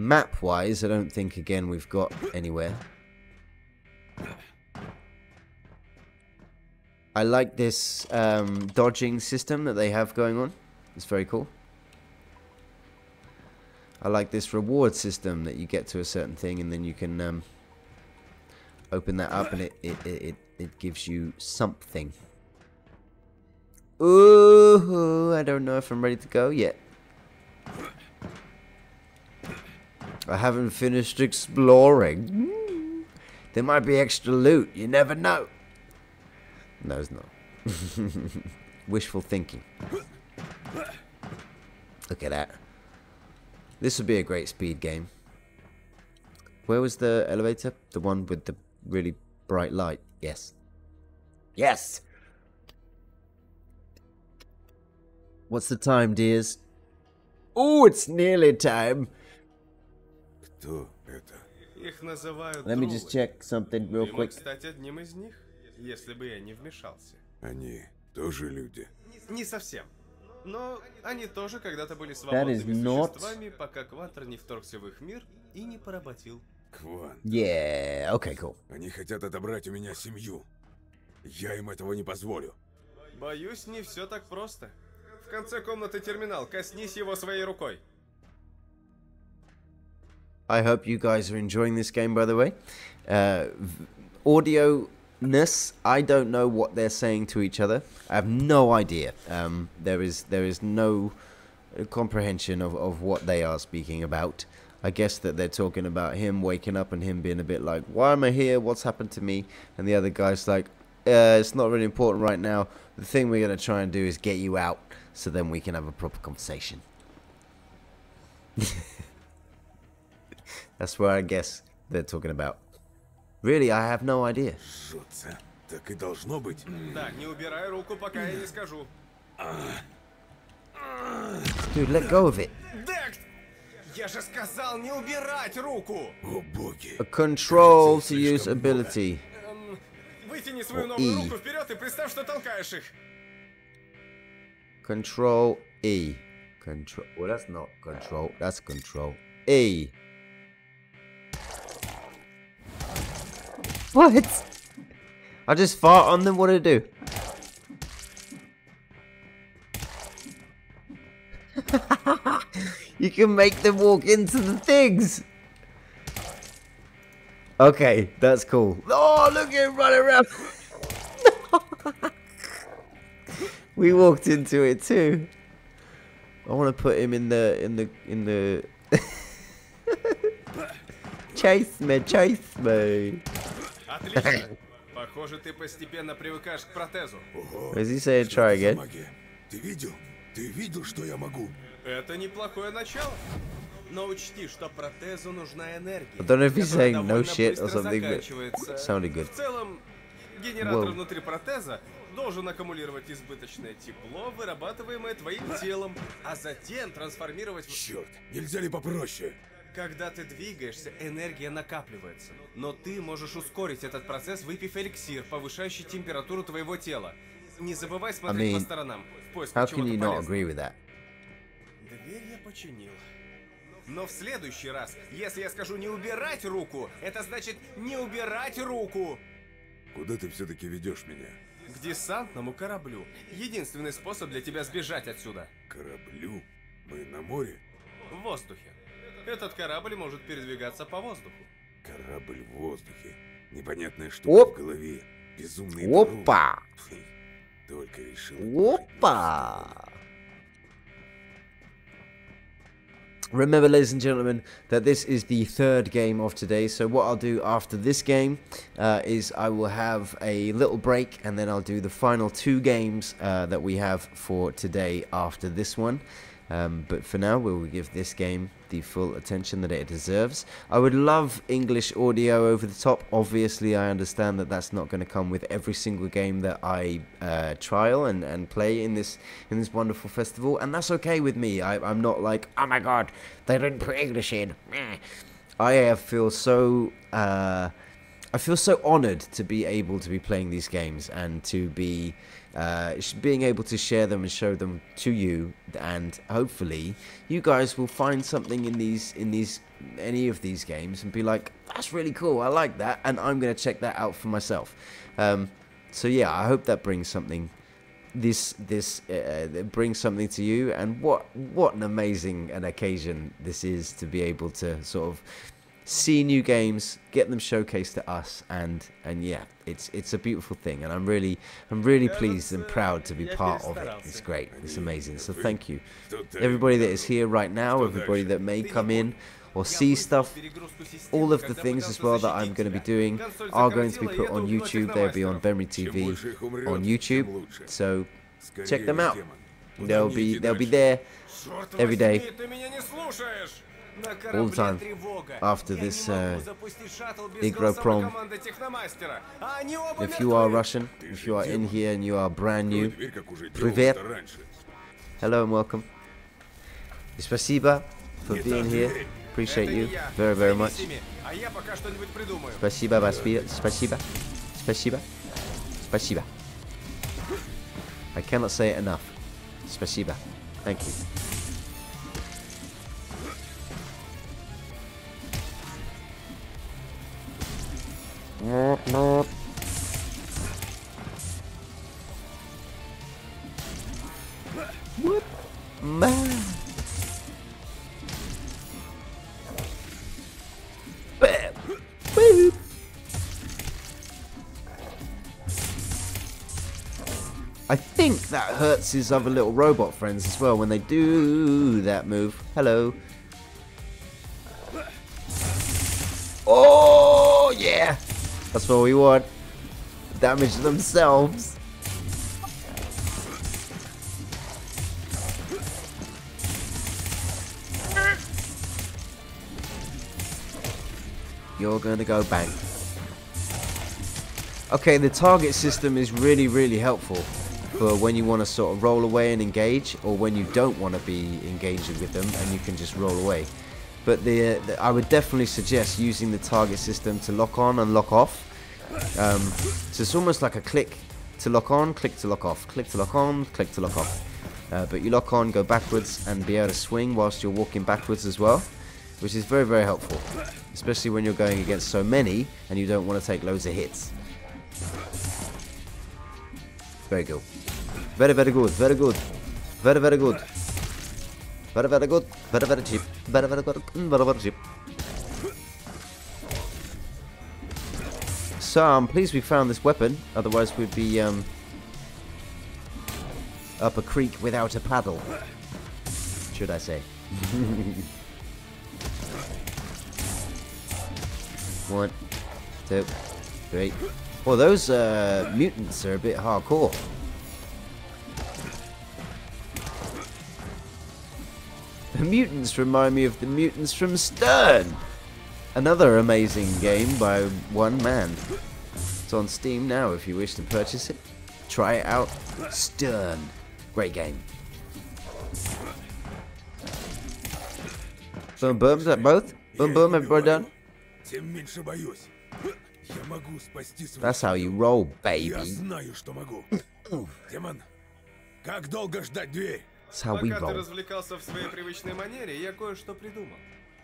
Map wise, I don't think again we've got anywhere. I like this um, dodging system that they have going on. It's very cool. I like this reward system that you get to a certain thing and then you can um, open that up and it, it, it, it, it gives you something. Ooh, I don't know if I'm ready to go yet. I haven't finished exploring. There might be extra loot. You never know. No, it's not. Wishful thinking. Look at that. This would be a great speed game. Where was the elevator? The one with the really bright light. Yes. Yes! What's the time, dears? Oh, it's nearly time. Кто это? Их называют Let me just check something real quick. стать одним из них, если бы я не вмешался. Они тоже люди. Не совсем. Но они тоже когда-то были is свободными not- существами, пока Квантер не вторгся в их мир и не поработил. Кван. Yeah, okay, cool. Они хотят отобрать у меня семью. Я им этого не позволю. Боюсь, не все так просто. В конце комнаты терминал. Коснись его своей рукой. I hope you guys are enjoying this game, by the way. Uh, audio ness, I don't know what they're saying to each other. I have no idea. Um, there is there is no comprehension of, of what they are speaking about. I guess that they're talking about him waking up and him being a bit like, "Why am I here? What's happened to me?" And the other guy's like, uh, "It's not really important right now. The thing we're gonna try and do is get you out, so then we can have a proper conversation." That's what I guess they're talking about. Really, I have no idea. Жжется. Так и должно быть. Так, не убирай руку, пока я не скажу. Dude, let go of it. Декс! Я же сказал не убирать руку! О боги. A control to use ability. Эм, Вытяни свою О, новую И. руку вперед и представь, что толкаешь их. Control E. Control. Well, that's not control. That's control E. What? I just fart on them. What do I do? you can make them walk into the things. Okay, that's cool. Oh, look at him running around. we walked into it too. I want to put him in the in the in the. chase me, chase me. Отлично. Похоже, ты постепенно привыкаешь к протезу. Ого. Is he saying try again? Ты видел? Ты видел, что я могу? Это неплохое начало. Но учти, что протезу нужна энергия. I don't know if he's saying no shit or something, but sounded good. В целом, генератор Wow. внутри протеза должен аккумулировать избыточное тепло, вырабатываемое твоим телом, а затем трансформировать в... Черт, нельзя ли попроще? Когда ты двигаешься, энергия накапливается. Но ты можешь ускорить этот процесс, выпив эликсир, повышающий температуру твоего тела. Не забывай смотреть mean, по сторонам. В поисках How can you not agree with that? Дверь я починил. Но в следующий раз, если я скажу не убирать руку, это значит не убирать руку Куда ты все-таки ведешь меня? к десантному кораблю. Единственный способ для тебя сбежать отсюда. Кораблю? Мы на море? В воздухе. Этот корабль может передвигаться по воздуху. Корабль в воздухе. Непонятная штука Оп. в голове. Безумный порог. Опа! Хм, Только решил. Опа! Remember, ladies and gentlemen, that this is the third game of today. So, what I'll do after this game uh, is I will have a little break and then I'll do the final two games uh, that we have for today after this one. Um, but for now, we will give this game the full attention that it deserves. I would love English audio over the top. Obviously, I understand that that's not going to come with every single game that I uh, trial and, and play in this in this wonderful festival, and that's okay with me. I, I'm not like, oh my god, they didn't put English in. I uh, feel so. Uh, I feel so honoured to be able to be playing these games and to be uh, being able to share them and show them to you, and hopefully you guys will find something in these in these any of these games and be like, that's really cool, I like that, and I'm gonna check that out for myself. Um, so yeah, I hope that brings something. This this uh, brings something to you, and what what an amazing an occasion this is to be able to sort of see new games, get them showcased to us, and and yeah, it's it's a beautiful thing, and I'm really I'm really pleased and proud to be part of it. It's great, it's amazing. So thank you, everybody that is here right now, everybody that may come in or see stuff. All of the things as well that I'm going to be doing are going to be put on YouTube. They'll be on Benry TV on YouTube. So check them out. They'll be they'll be there every day возьми, ты меня не слушаешь! На All the корабле time. тревога. After Я this, не могу uh, запустить шаттл без Igro голосовой Prom. команды техномастера. А они оба if you are мертвы. Russian, if you are in here and you are brand Открой new, дверь, как уже делал Привет. это раньше. hello and welcome. Спасибо for Не being та here. дверь. Appreciate Это you не я. very very Займись much. ими, А я пока что-нибудь придумаю. Спасибо, спасибо, спасибо, спасибо, спасибо. I cannot say it enough. Спасибо. Thank you. What? Man. Bam. I think that hurts his other little robot friends as well when they do that move. Hello. Oh, yeah. That's what we want. Damage themselves. You're gonna go bang. Okay, the target system is really, really helpful for when you want to sort of roll away and engage, or when you don't want to be engaging with them and you can just roll away. But the, the I would definitely suggest using the target system to lock on and lock off. Um, so it's almost like a click to lock on, click to lock off, click to lock on, click to lock off. Uh, but you lock on, go backwards, and be able to swing whilst you're walking backwards as well, which is very, very helpful, especially when you're going against so many and you don't want to take loads of hits. Very good. Very, very good. Very good. Very, very good. Very, very good. Very, very cheap. Very, very good. Mm, Very, very cheap. So I'm pleased we found this weapon. Otherwise, we'd be um, up a creek without a paddle. Should I say? One, two, three. Well, those uh, mutants are a bit hardcore. The mutants remind me of the mutants from Stern. Another amazing game by one man. It's on Steam now if you wish to purchase it. Try it out. Stern. Great game. Boom boom, is that both? Boom boom, everybody done? Тем меньше боюсь. Я могу спасти свою That's how you roll, Я baby. знаю, что могу. Демон, как долго ждать дверь? That's how we Пока ты roll. развлекался в своей привычной манере, я кое-что придумал.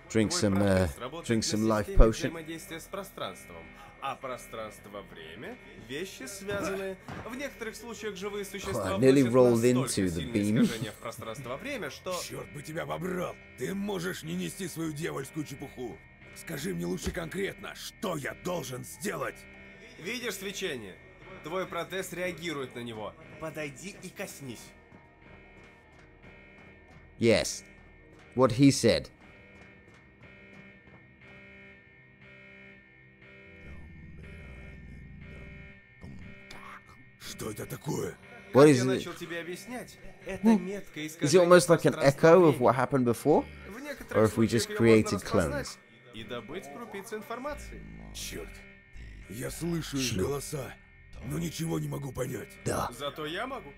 Drink some, uh, drink some life potion. взаимодействия с пространством. А пространство-время — вещи связанные. В некоторых случаях живые существа I nearly rolled into the beam. в пространство-время, что... Черт бы тебя побрал! Ты можешь не нести свою дьявольскую чепуху. Скажи мне лучше конкретно, что я должен сделать? Видишь свечение? Твой протез реагирует на него. Подойди и коснись. Yes. What he said. Что это такое? What Как is я it? начал тебе объяснять, это метка Is it искажения almost like an echo of пространства-времени. what happened before? В Or некоторых if we just случаях её created можно распознать clones? И добыть крупицы информации. Черт. Я слышу их голоса, но ничего не могу понять. Да. Зато я могу.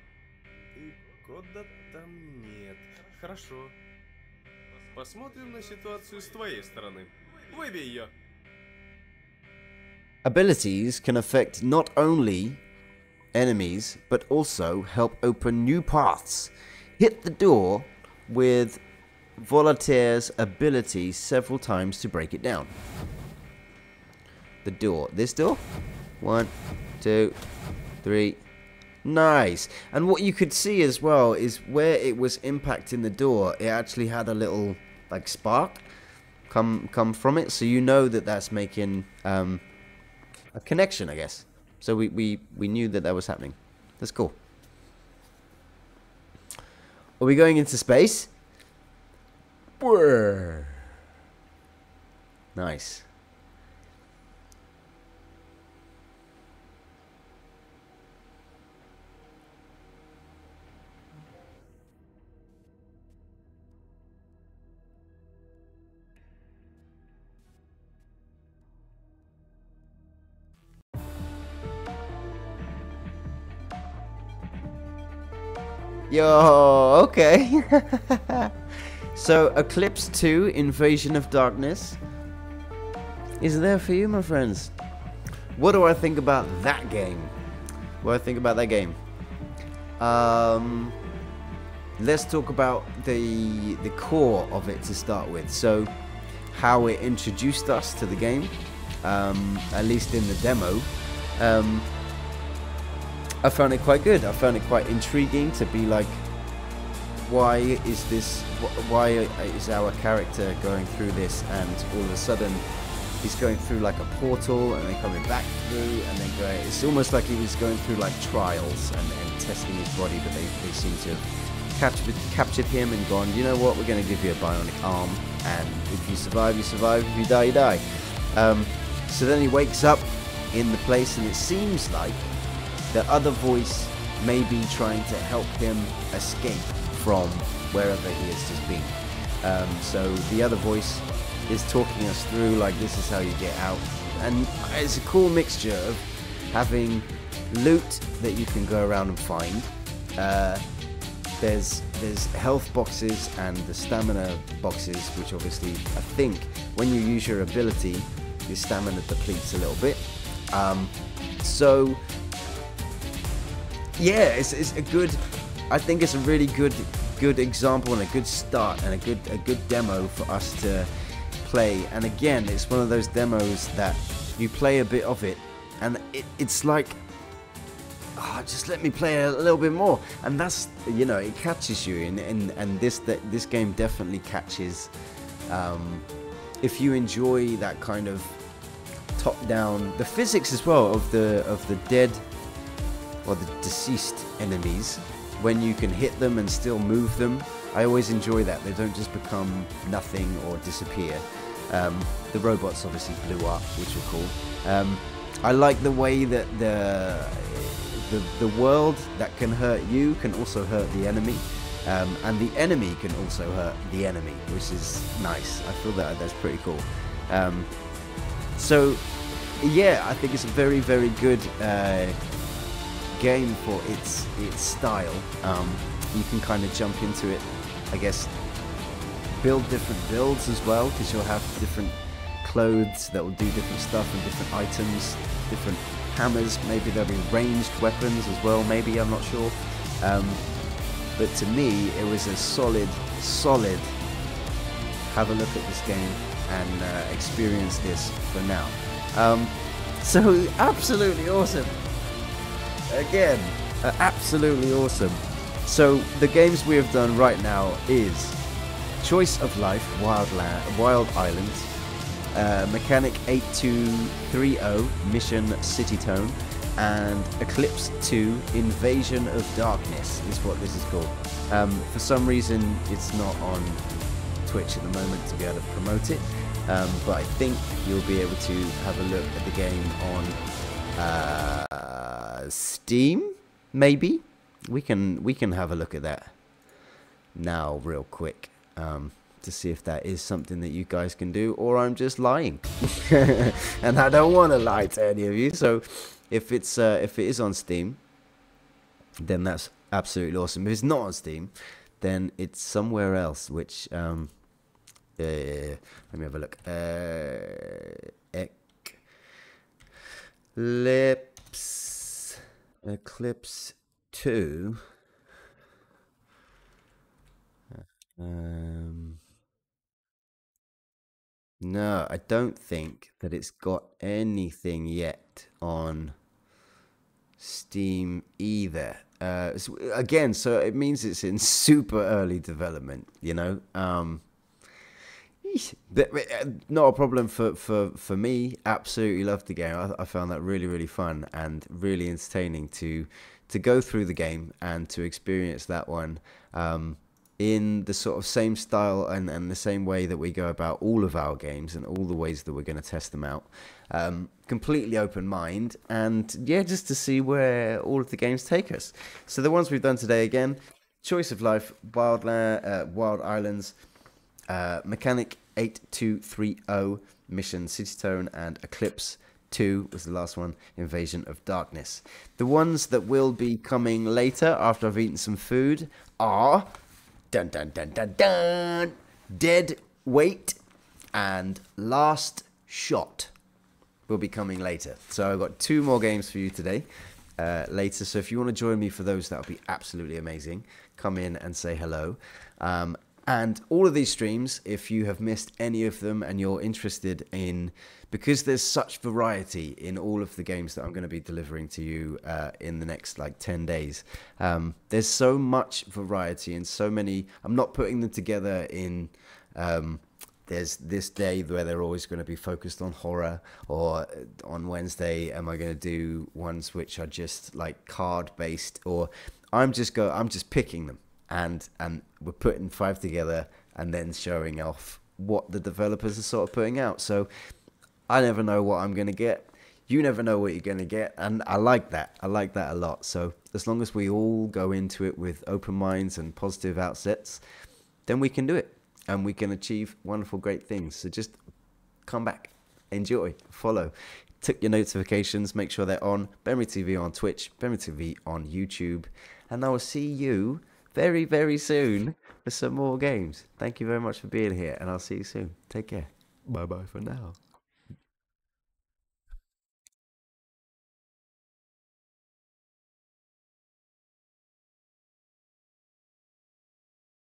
И кода там нет. Хорошо. Посмотрим на ситуацию с твоей стороны. Выбей ее. Abilities can affect not only enemies, but also help open new paths. Hit the door with Voltaire's ability several times to break it down. The door. This door? One, two, three. Nice. And what you could see as well is where it was impacting the door, it actually had a little like spark come come from it, so you know that that's making um, a connection, I guess. So we, we, we knew that that was happening. That's cool. Are we going into space? Brrr. Nice. Yo, okay. so, Eclipse 2 Invasion of Darkness is there for you, my friends. What do I think about that game? What do I think about that game? Um, let's talk about the the core of it to start with. So, how it introduced us to the game, um, at least in the demo. Um, I found it quite good. I found it quite intriguing to be like why is this? Why is our character going through this, and all of a sudden he's going through like a portal, and then coming back through, and then going? It's almost like he was going through like trials and, and testing his body, but they, they seem to have captured captured him and gone. You know what? We're going to give you a bionic arm, and if you survive, you survive. If you die, you die. Um, so then he wakes up in the place, and it seems like the other voice may be trying to help him escape from wherever he has just been. Um, so the other voice is talking us through like this is how you get out, and it's a cool mixture of having loot that you can go around and find. Uh, there's there's health boxes and the stamina boxes, which obviously I think when you use your ability, your stamina depletes a little bit. Um, so yeah, it's, it's a good. I think it's a really good good example and a good start and a good a good demo for us to play. And again, it's one of those demos that you play a bit of it, and it, it's like, oh, just let me play a little bit more. And that's you know it catches you, and and, and this that this game definitely catches. Um, if you enjoy that kind of top down, the physics as well of the of the dead or the deceased enemies when you can hit them and still move them. I always enjoy that. They don't just become nothing or disappear. Um, the robots obviously blew up, which are cool. Um, I like the way that the, the the world that can hurt you can also hurt the enemy, um, and the enemy can also hurt the enemy, which is nice. I feel that that's pretty cool. Um, so, yeah, I think it's a very very good. Uh, game for its its style. Um, you can kind of jump into it, I guess. Build different builds as well, because you'll have different clothes that will do different stuff and different items, different hammers. Maybe there'll be ranged weapons as well. Maybe I'm not sure. Um, but to me, it was a solid, solid. Have a look at this game and uh, experience this for now. Um, so absolutely awesome again, absolutely awesome. So the games we have done right now is Choice of Life, Wildland, Wild Islands, uh, Mechanic 8230, Mission Citytone, and Eclipse 2, Invasion of Darkness is what this is called. Um, for some reason, it's not on Twitch at the moment to be able to promote it, um, but I think you'll be able to have a look at the game on uh, Steam, maybe. We can we can have a look at that now, real quick, um, to see if that is something that you guys can do, or I'm just lying, and I don't want to lie to any of you. So, if it's uh, if it is on Steam, then that's absolutely awesome. If it's not on Steam, then it's somewhere else. Which um, uh, let me have a look. Uh, Eclipse, Eclipse two. Um, no, I don't think that it's got anything yet on Steam either. Uh, again, so it means it's in super early development. You know, um, not a problem for, for, for me. Absolutely loved the game. I, I found that really really fun and really entertaining to to go through the game and to experience that one. Um, in the sort of same style and, and the same way that we go about all of our games and all the ways that we're going to test them out. Um, completely open mind and yeah, just to see where all of the games take us. So the ones we've done today again, Choice of Life, Wildland, uh, Wild Islands, uh, Mechanic 8230, Mission Citytone, and Eclipse 2 was the last one, Invasion of Darkness. The ones that will be coming later after I've eaten some food are dun dun dun dun dun Dead Weight and Last Shot will be coming later. So I've got two more games for you today. Uh, later, so if you want to join me for those, that would be absolutely amazing. Come in and say hello. Um, And all of these streams, if you have missed any of them and you're interested in, because there's such variety in all of the games that I'm going to be delivering to you uh, in the next like 10 days, um, there's so much variety and so many. I'm not putting them together in. Um, there's this day where they're always going to be focused on horror, or on Wednesday, am I going to do ones which are just like card based, or I'm just go, I'm just picking them and and we're putting five together and then showing off what the developers are sort of putting out. So I never know what I'm gonna get. You never know what you're gonna get, and I like that. I like that a lot. So as long as we all go into it with open minds and positive outsets, then we can do it, and we can achieve wonderful, great things. So just come back, enjoy, follow. Tick your notifications, make sure they're on. Benry TV on Twitch, Benry TV on YouTube, and I will see you very, very soon for some more games. Thank you very much for being here, and I'll see you soon. Take care. Bye bye for now.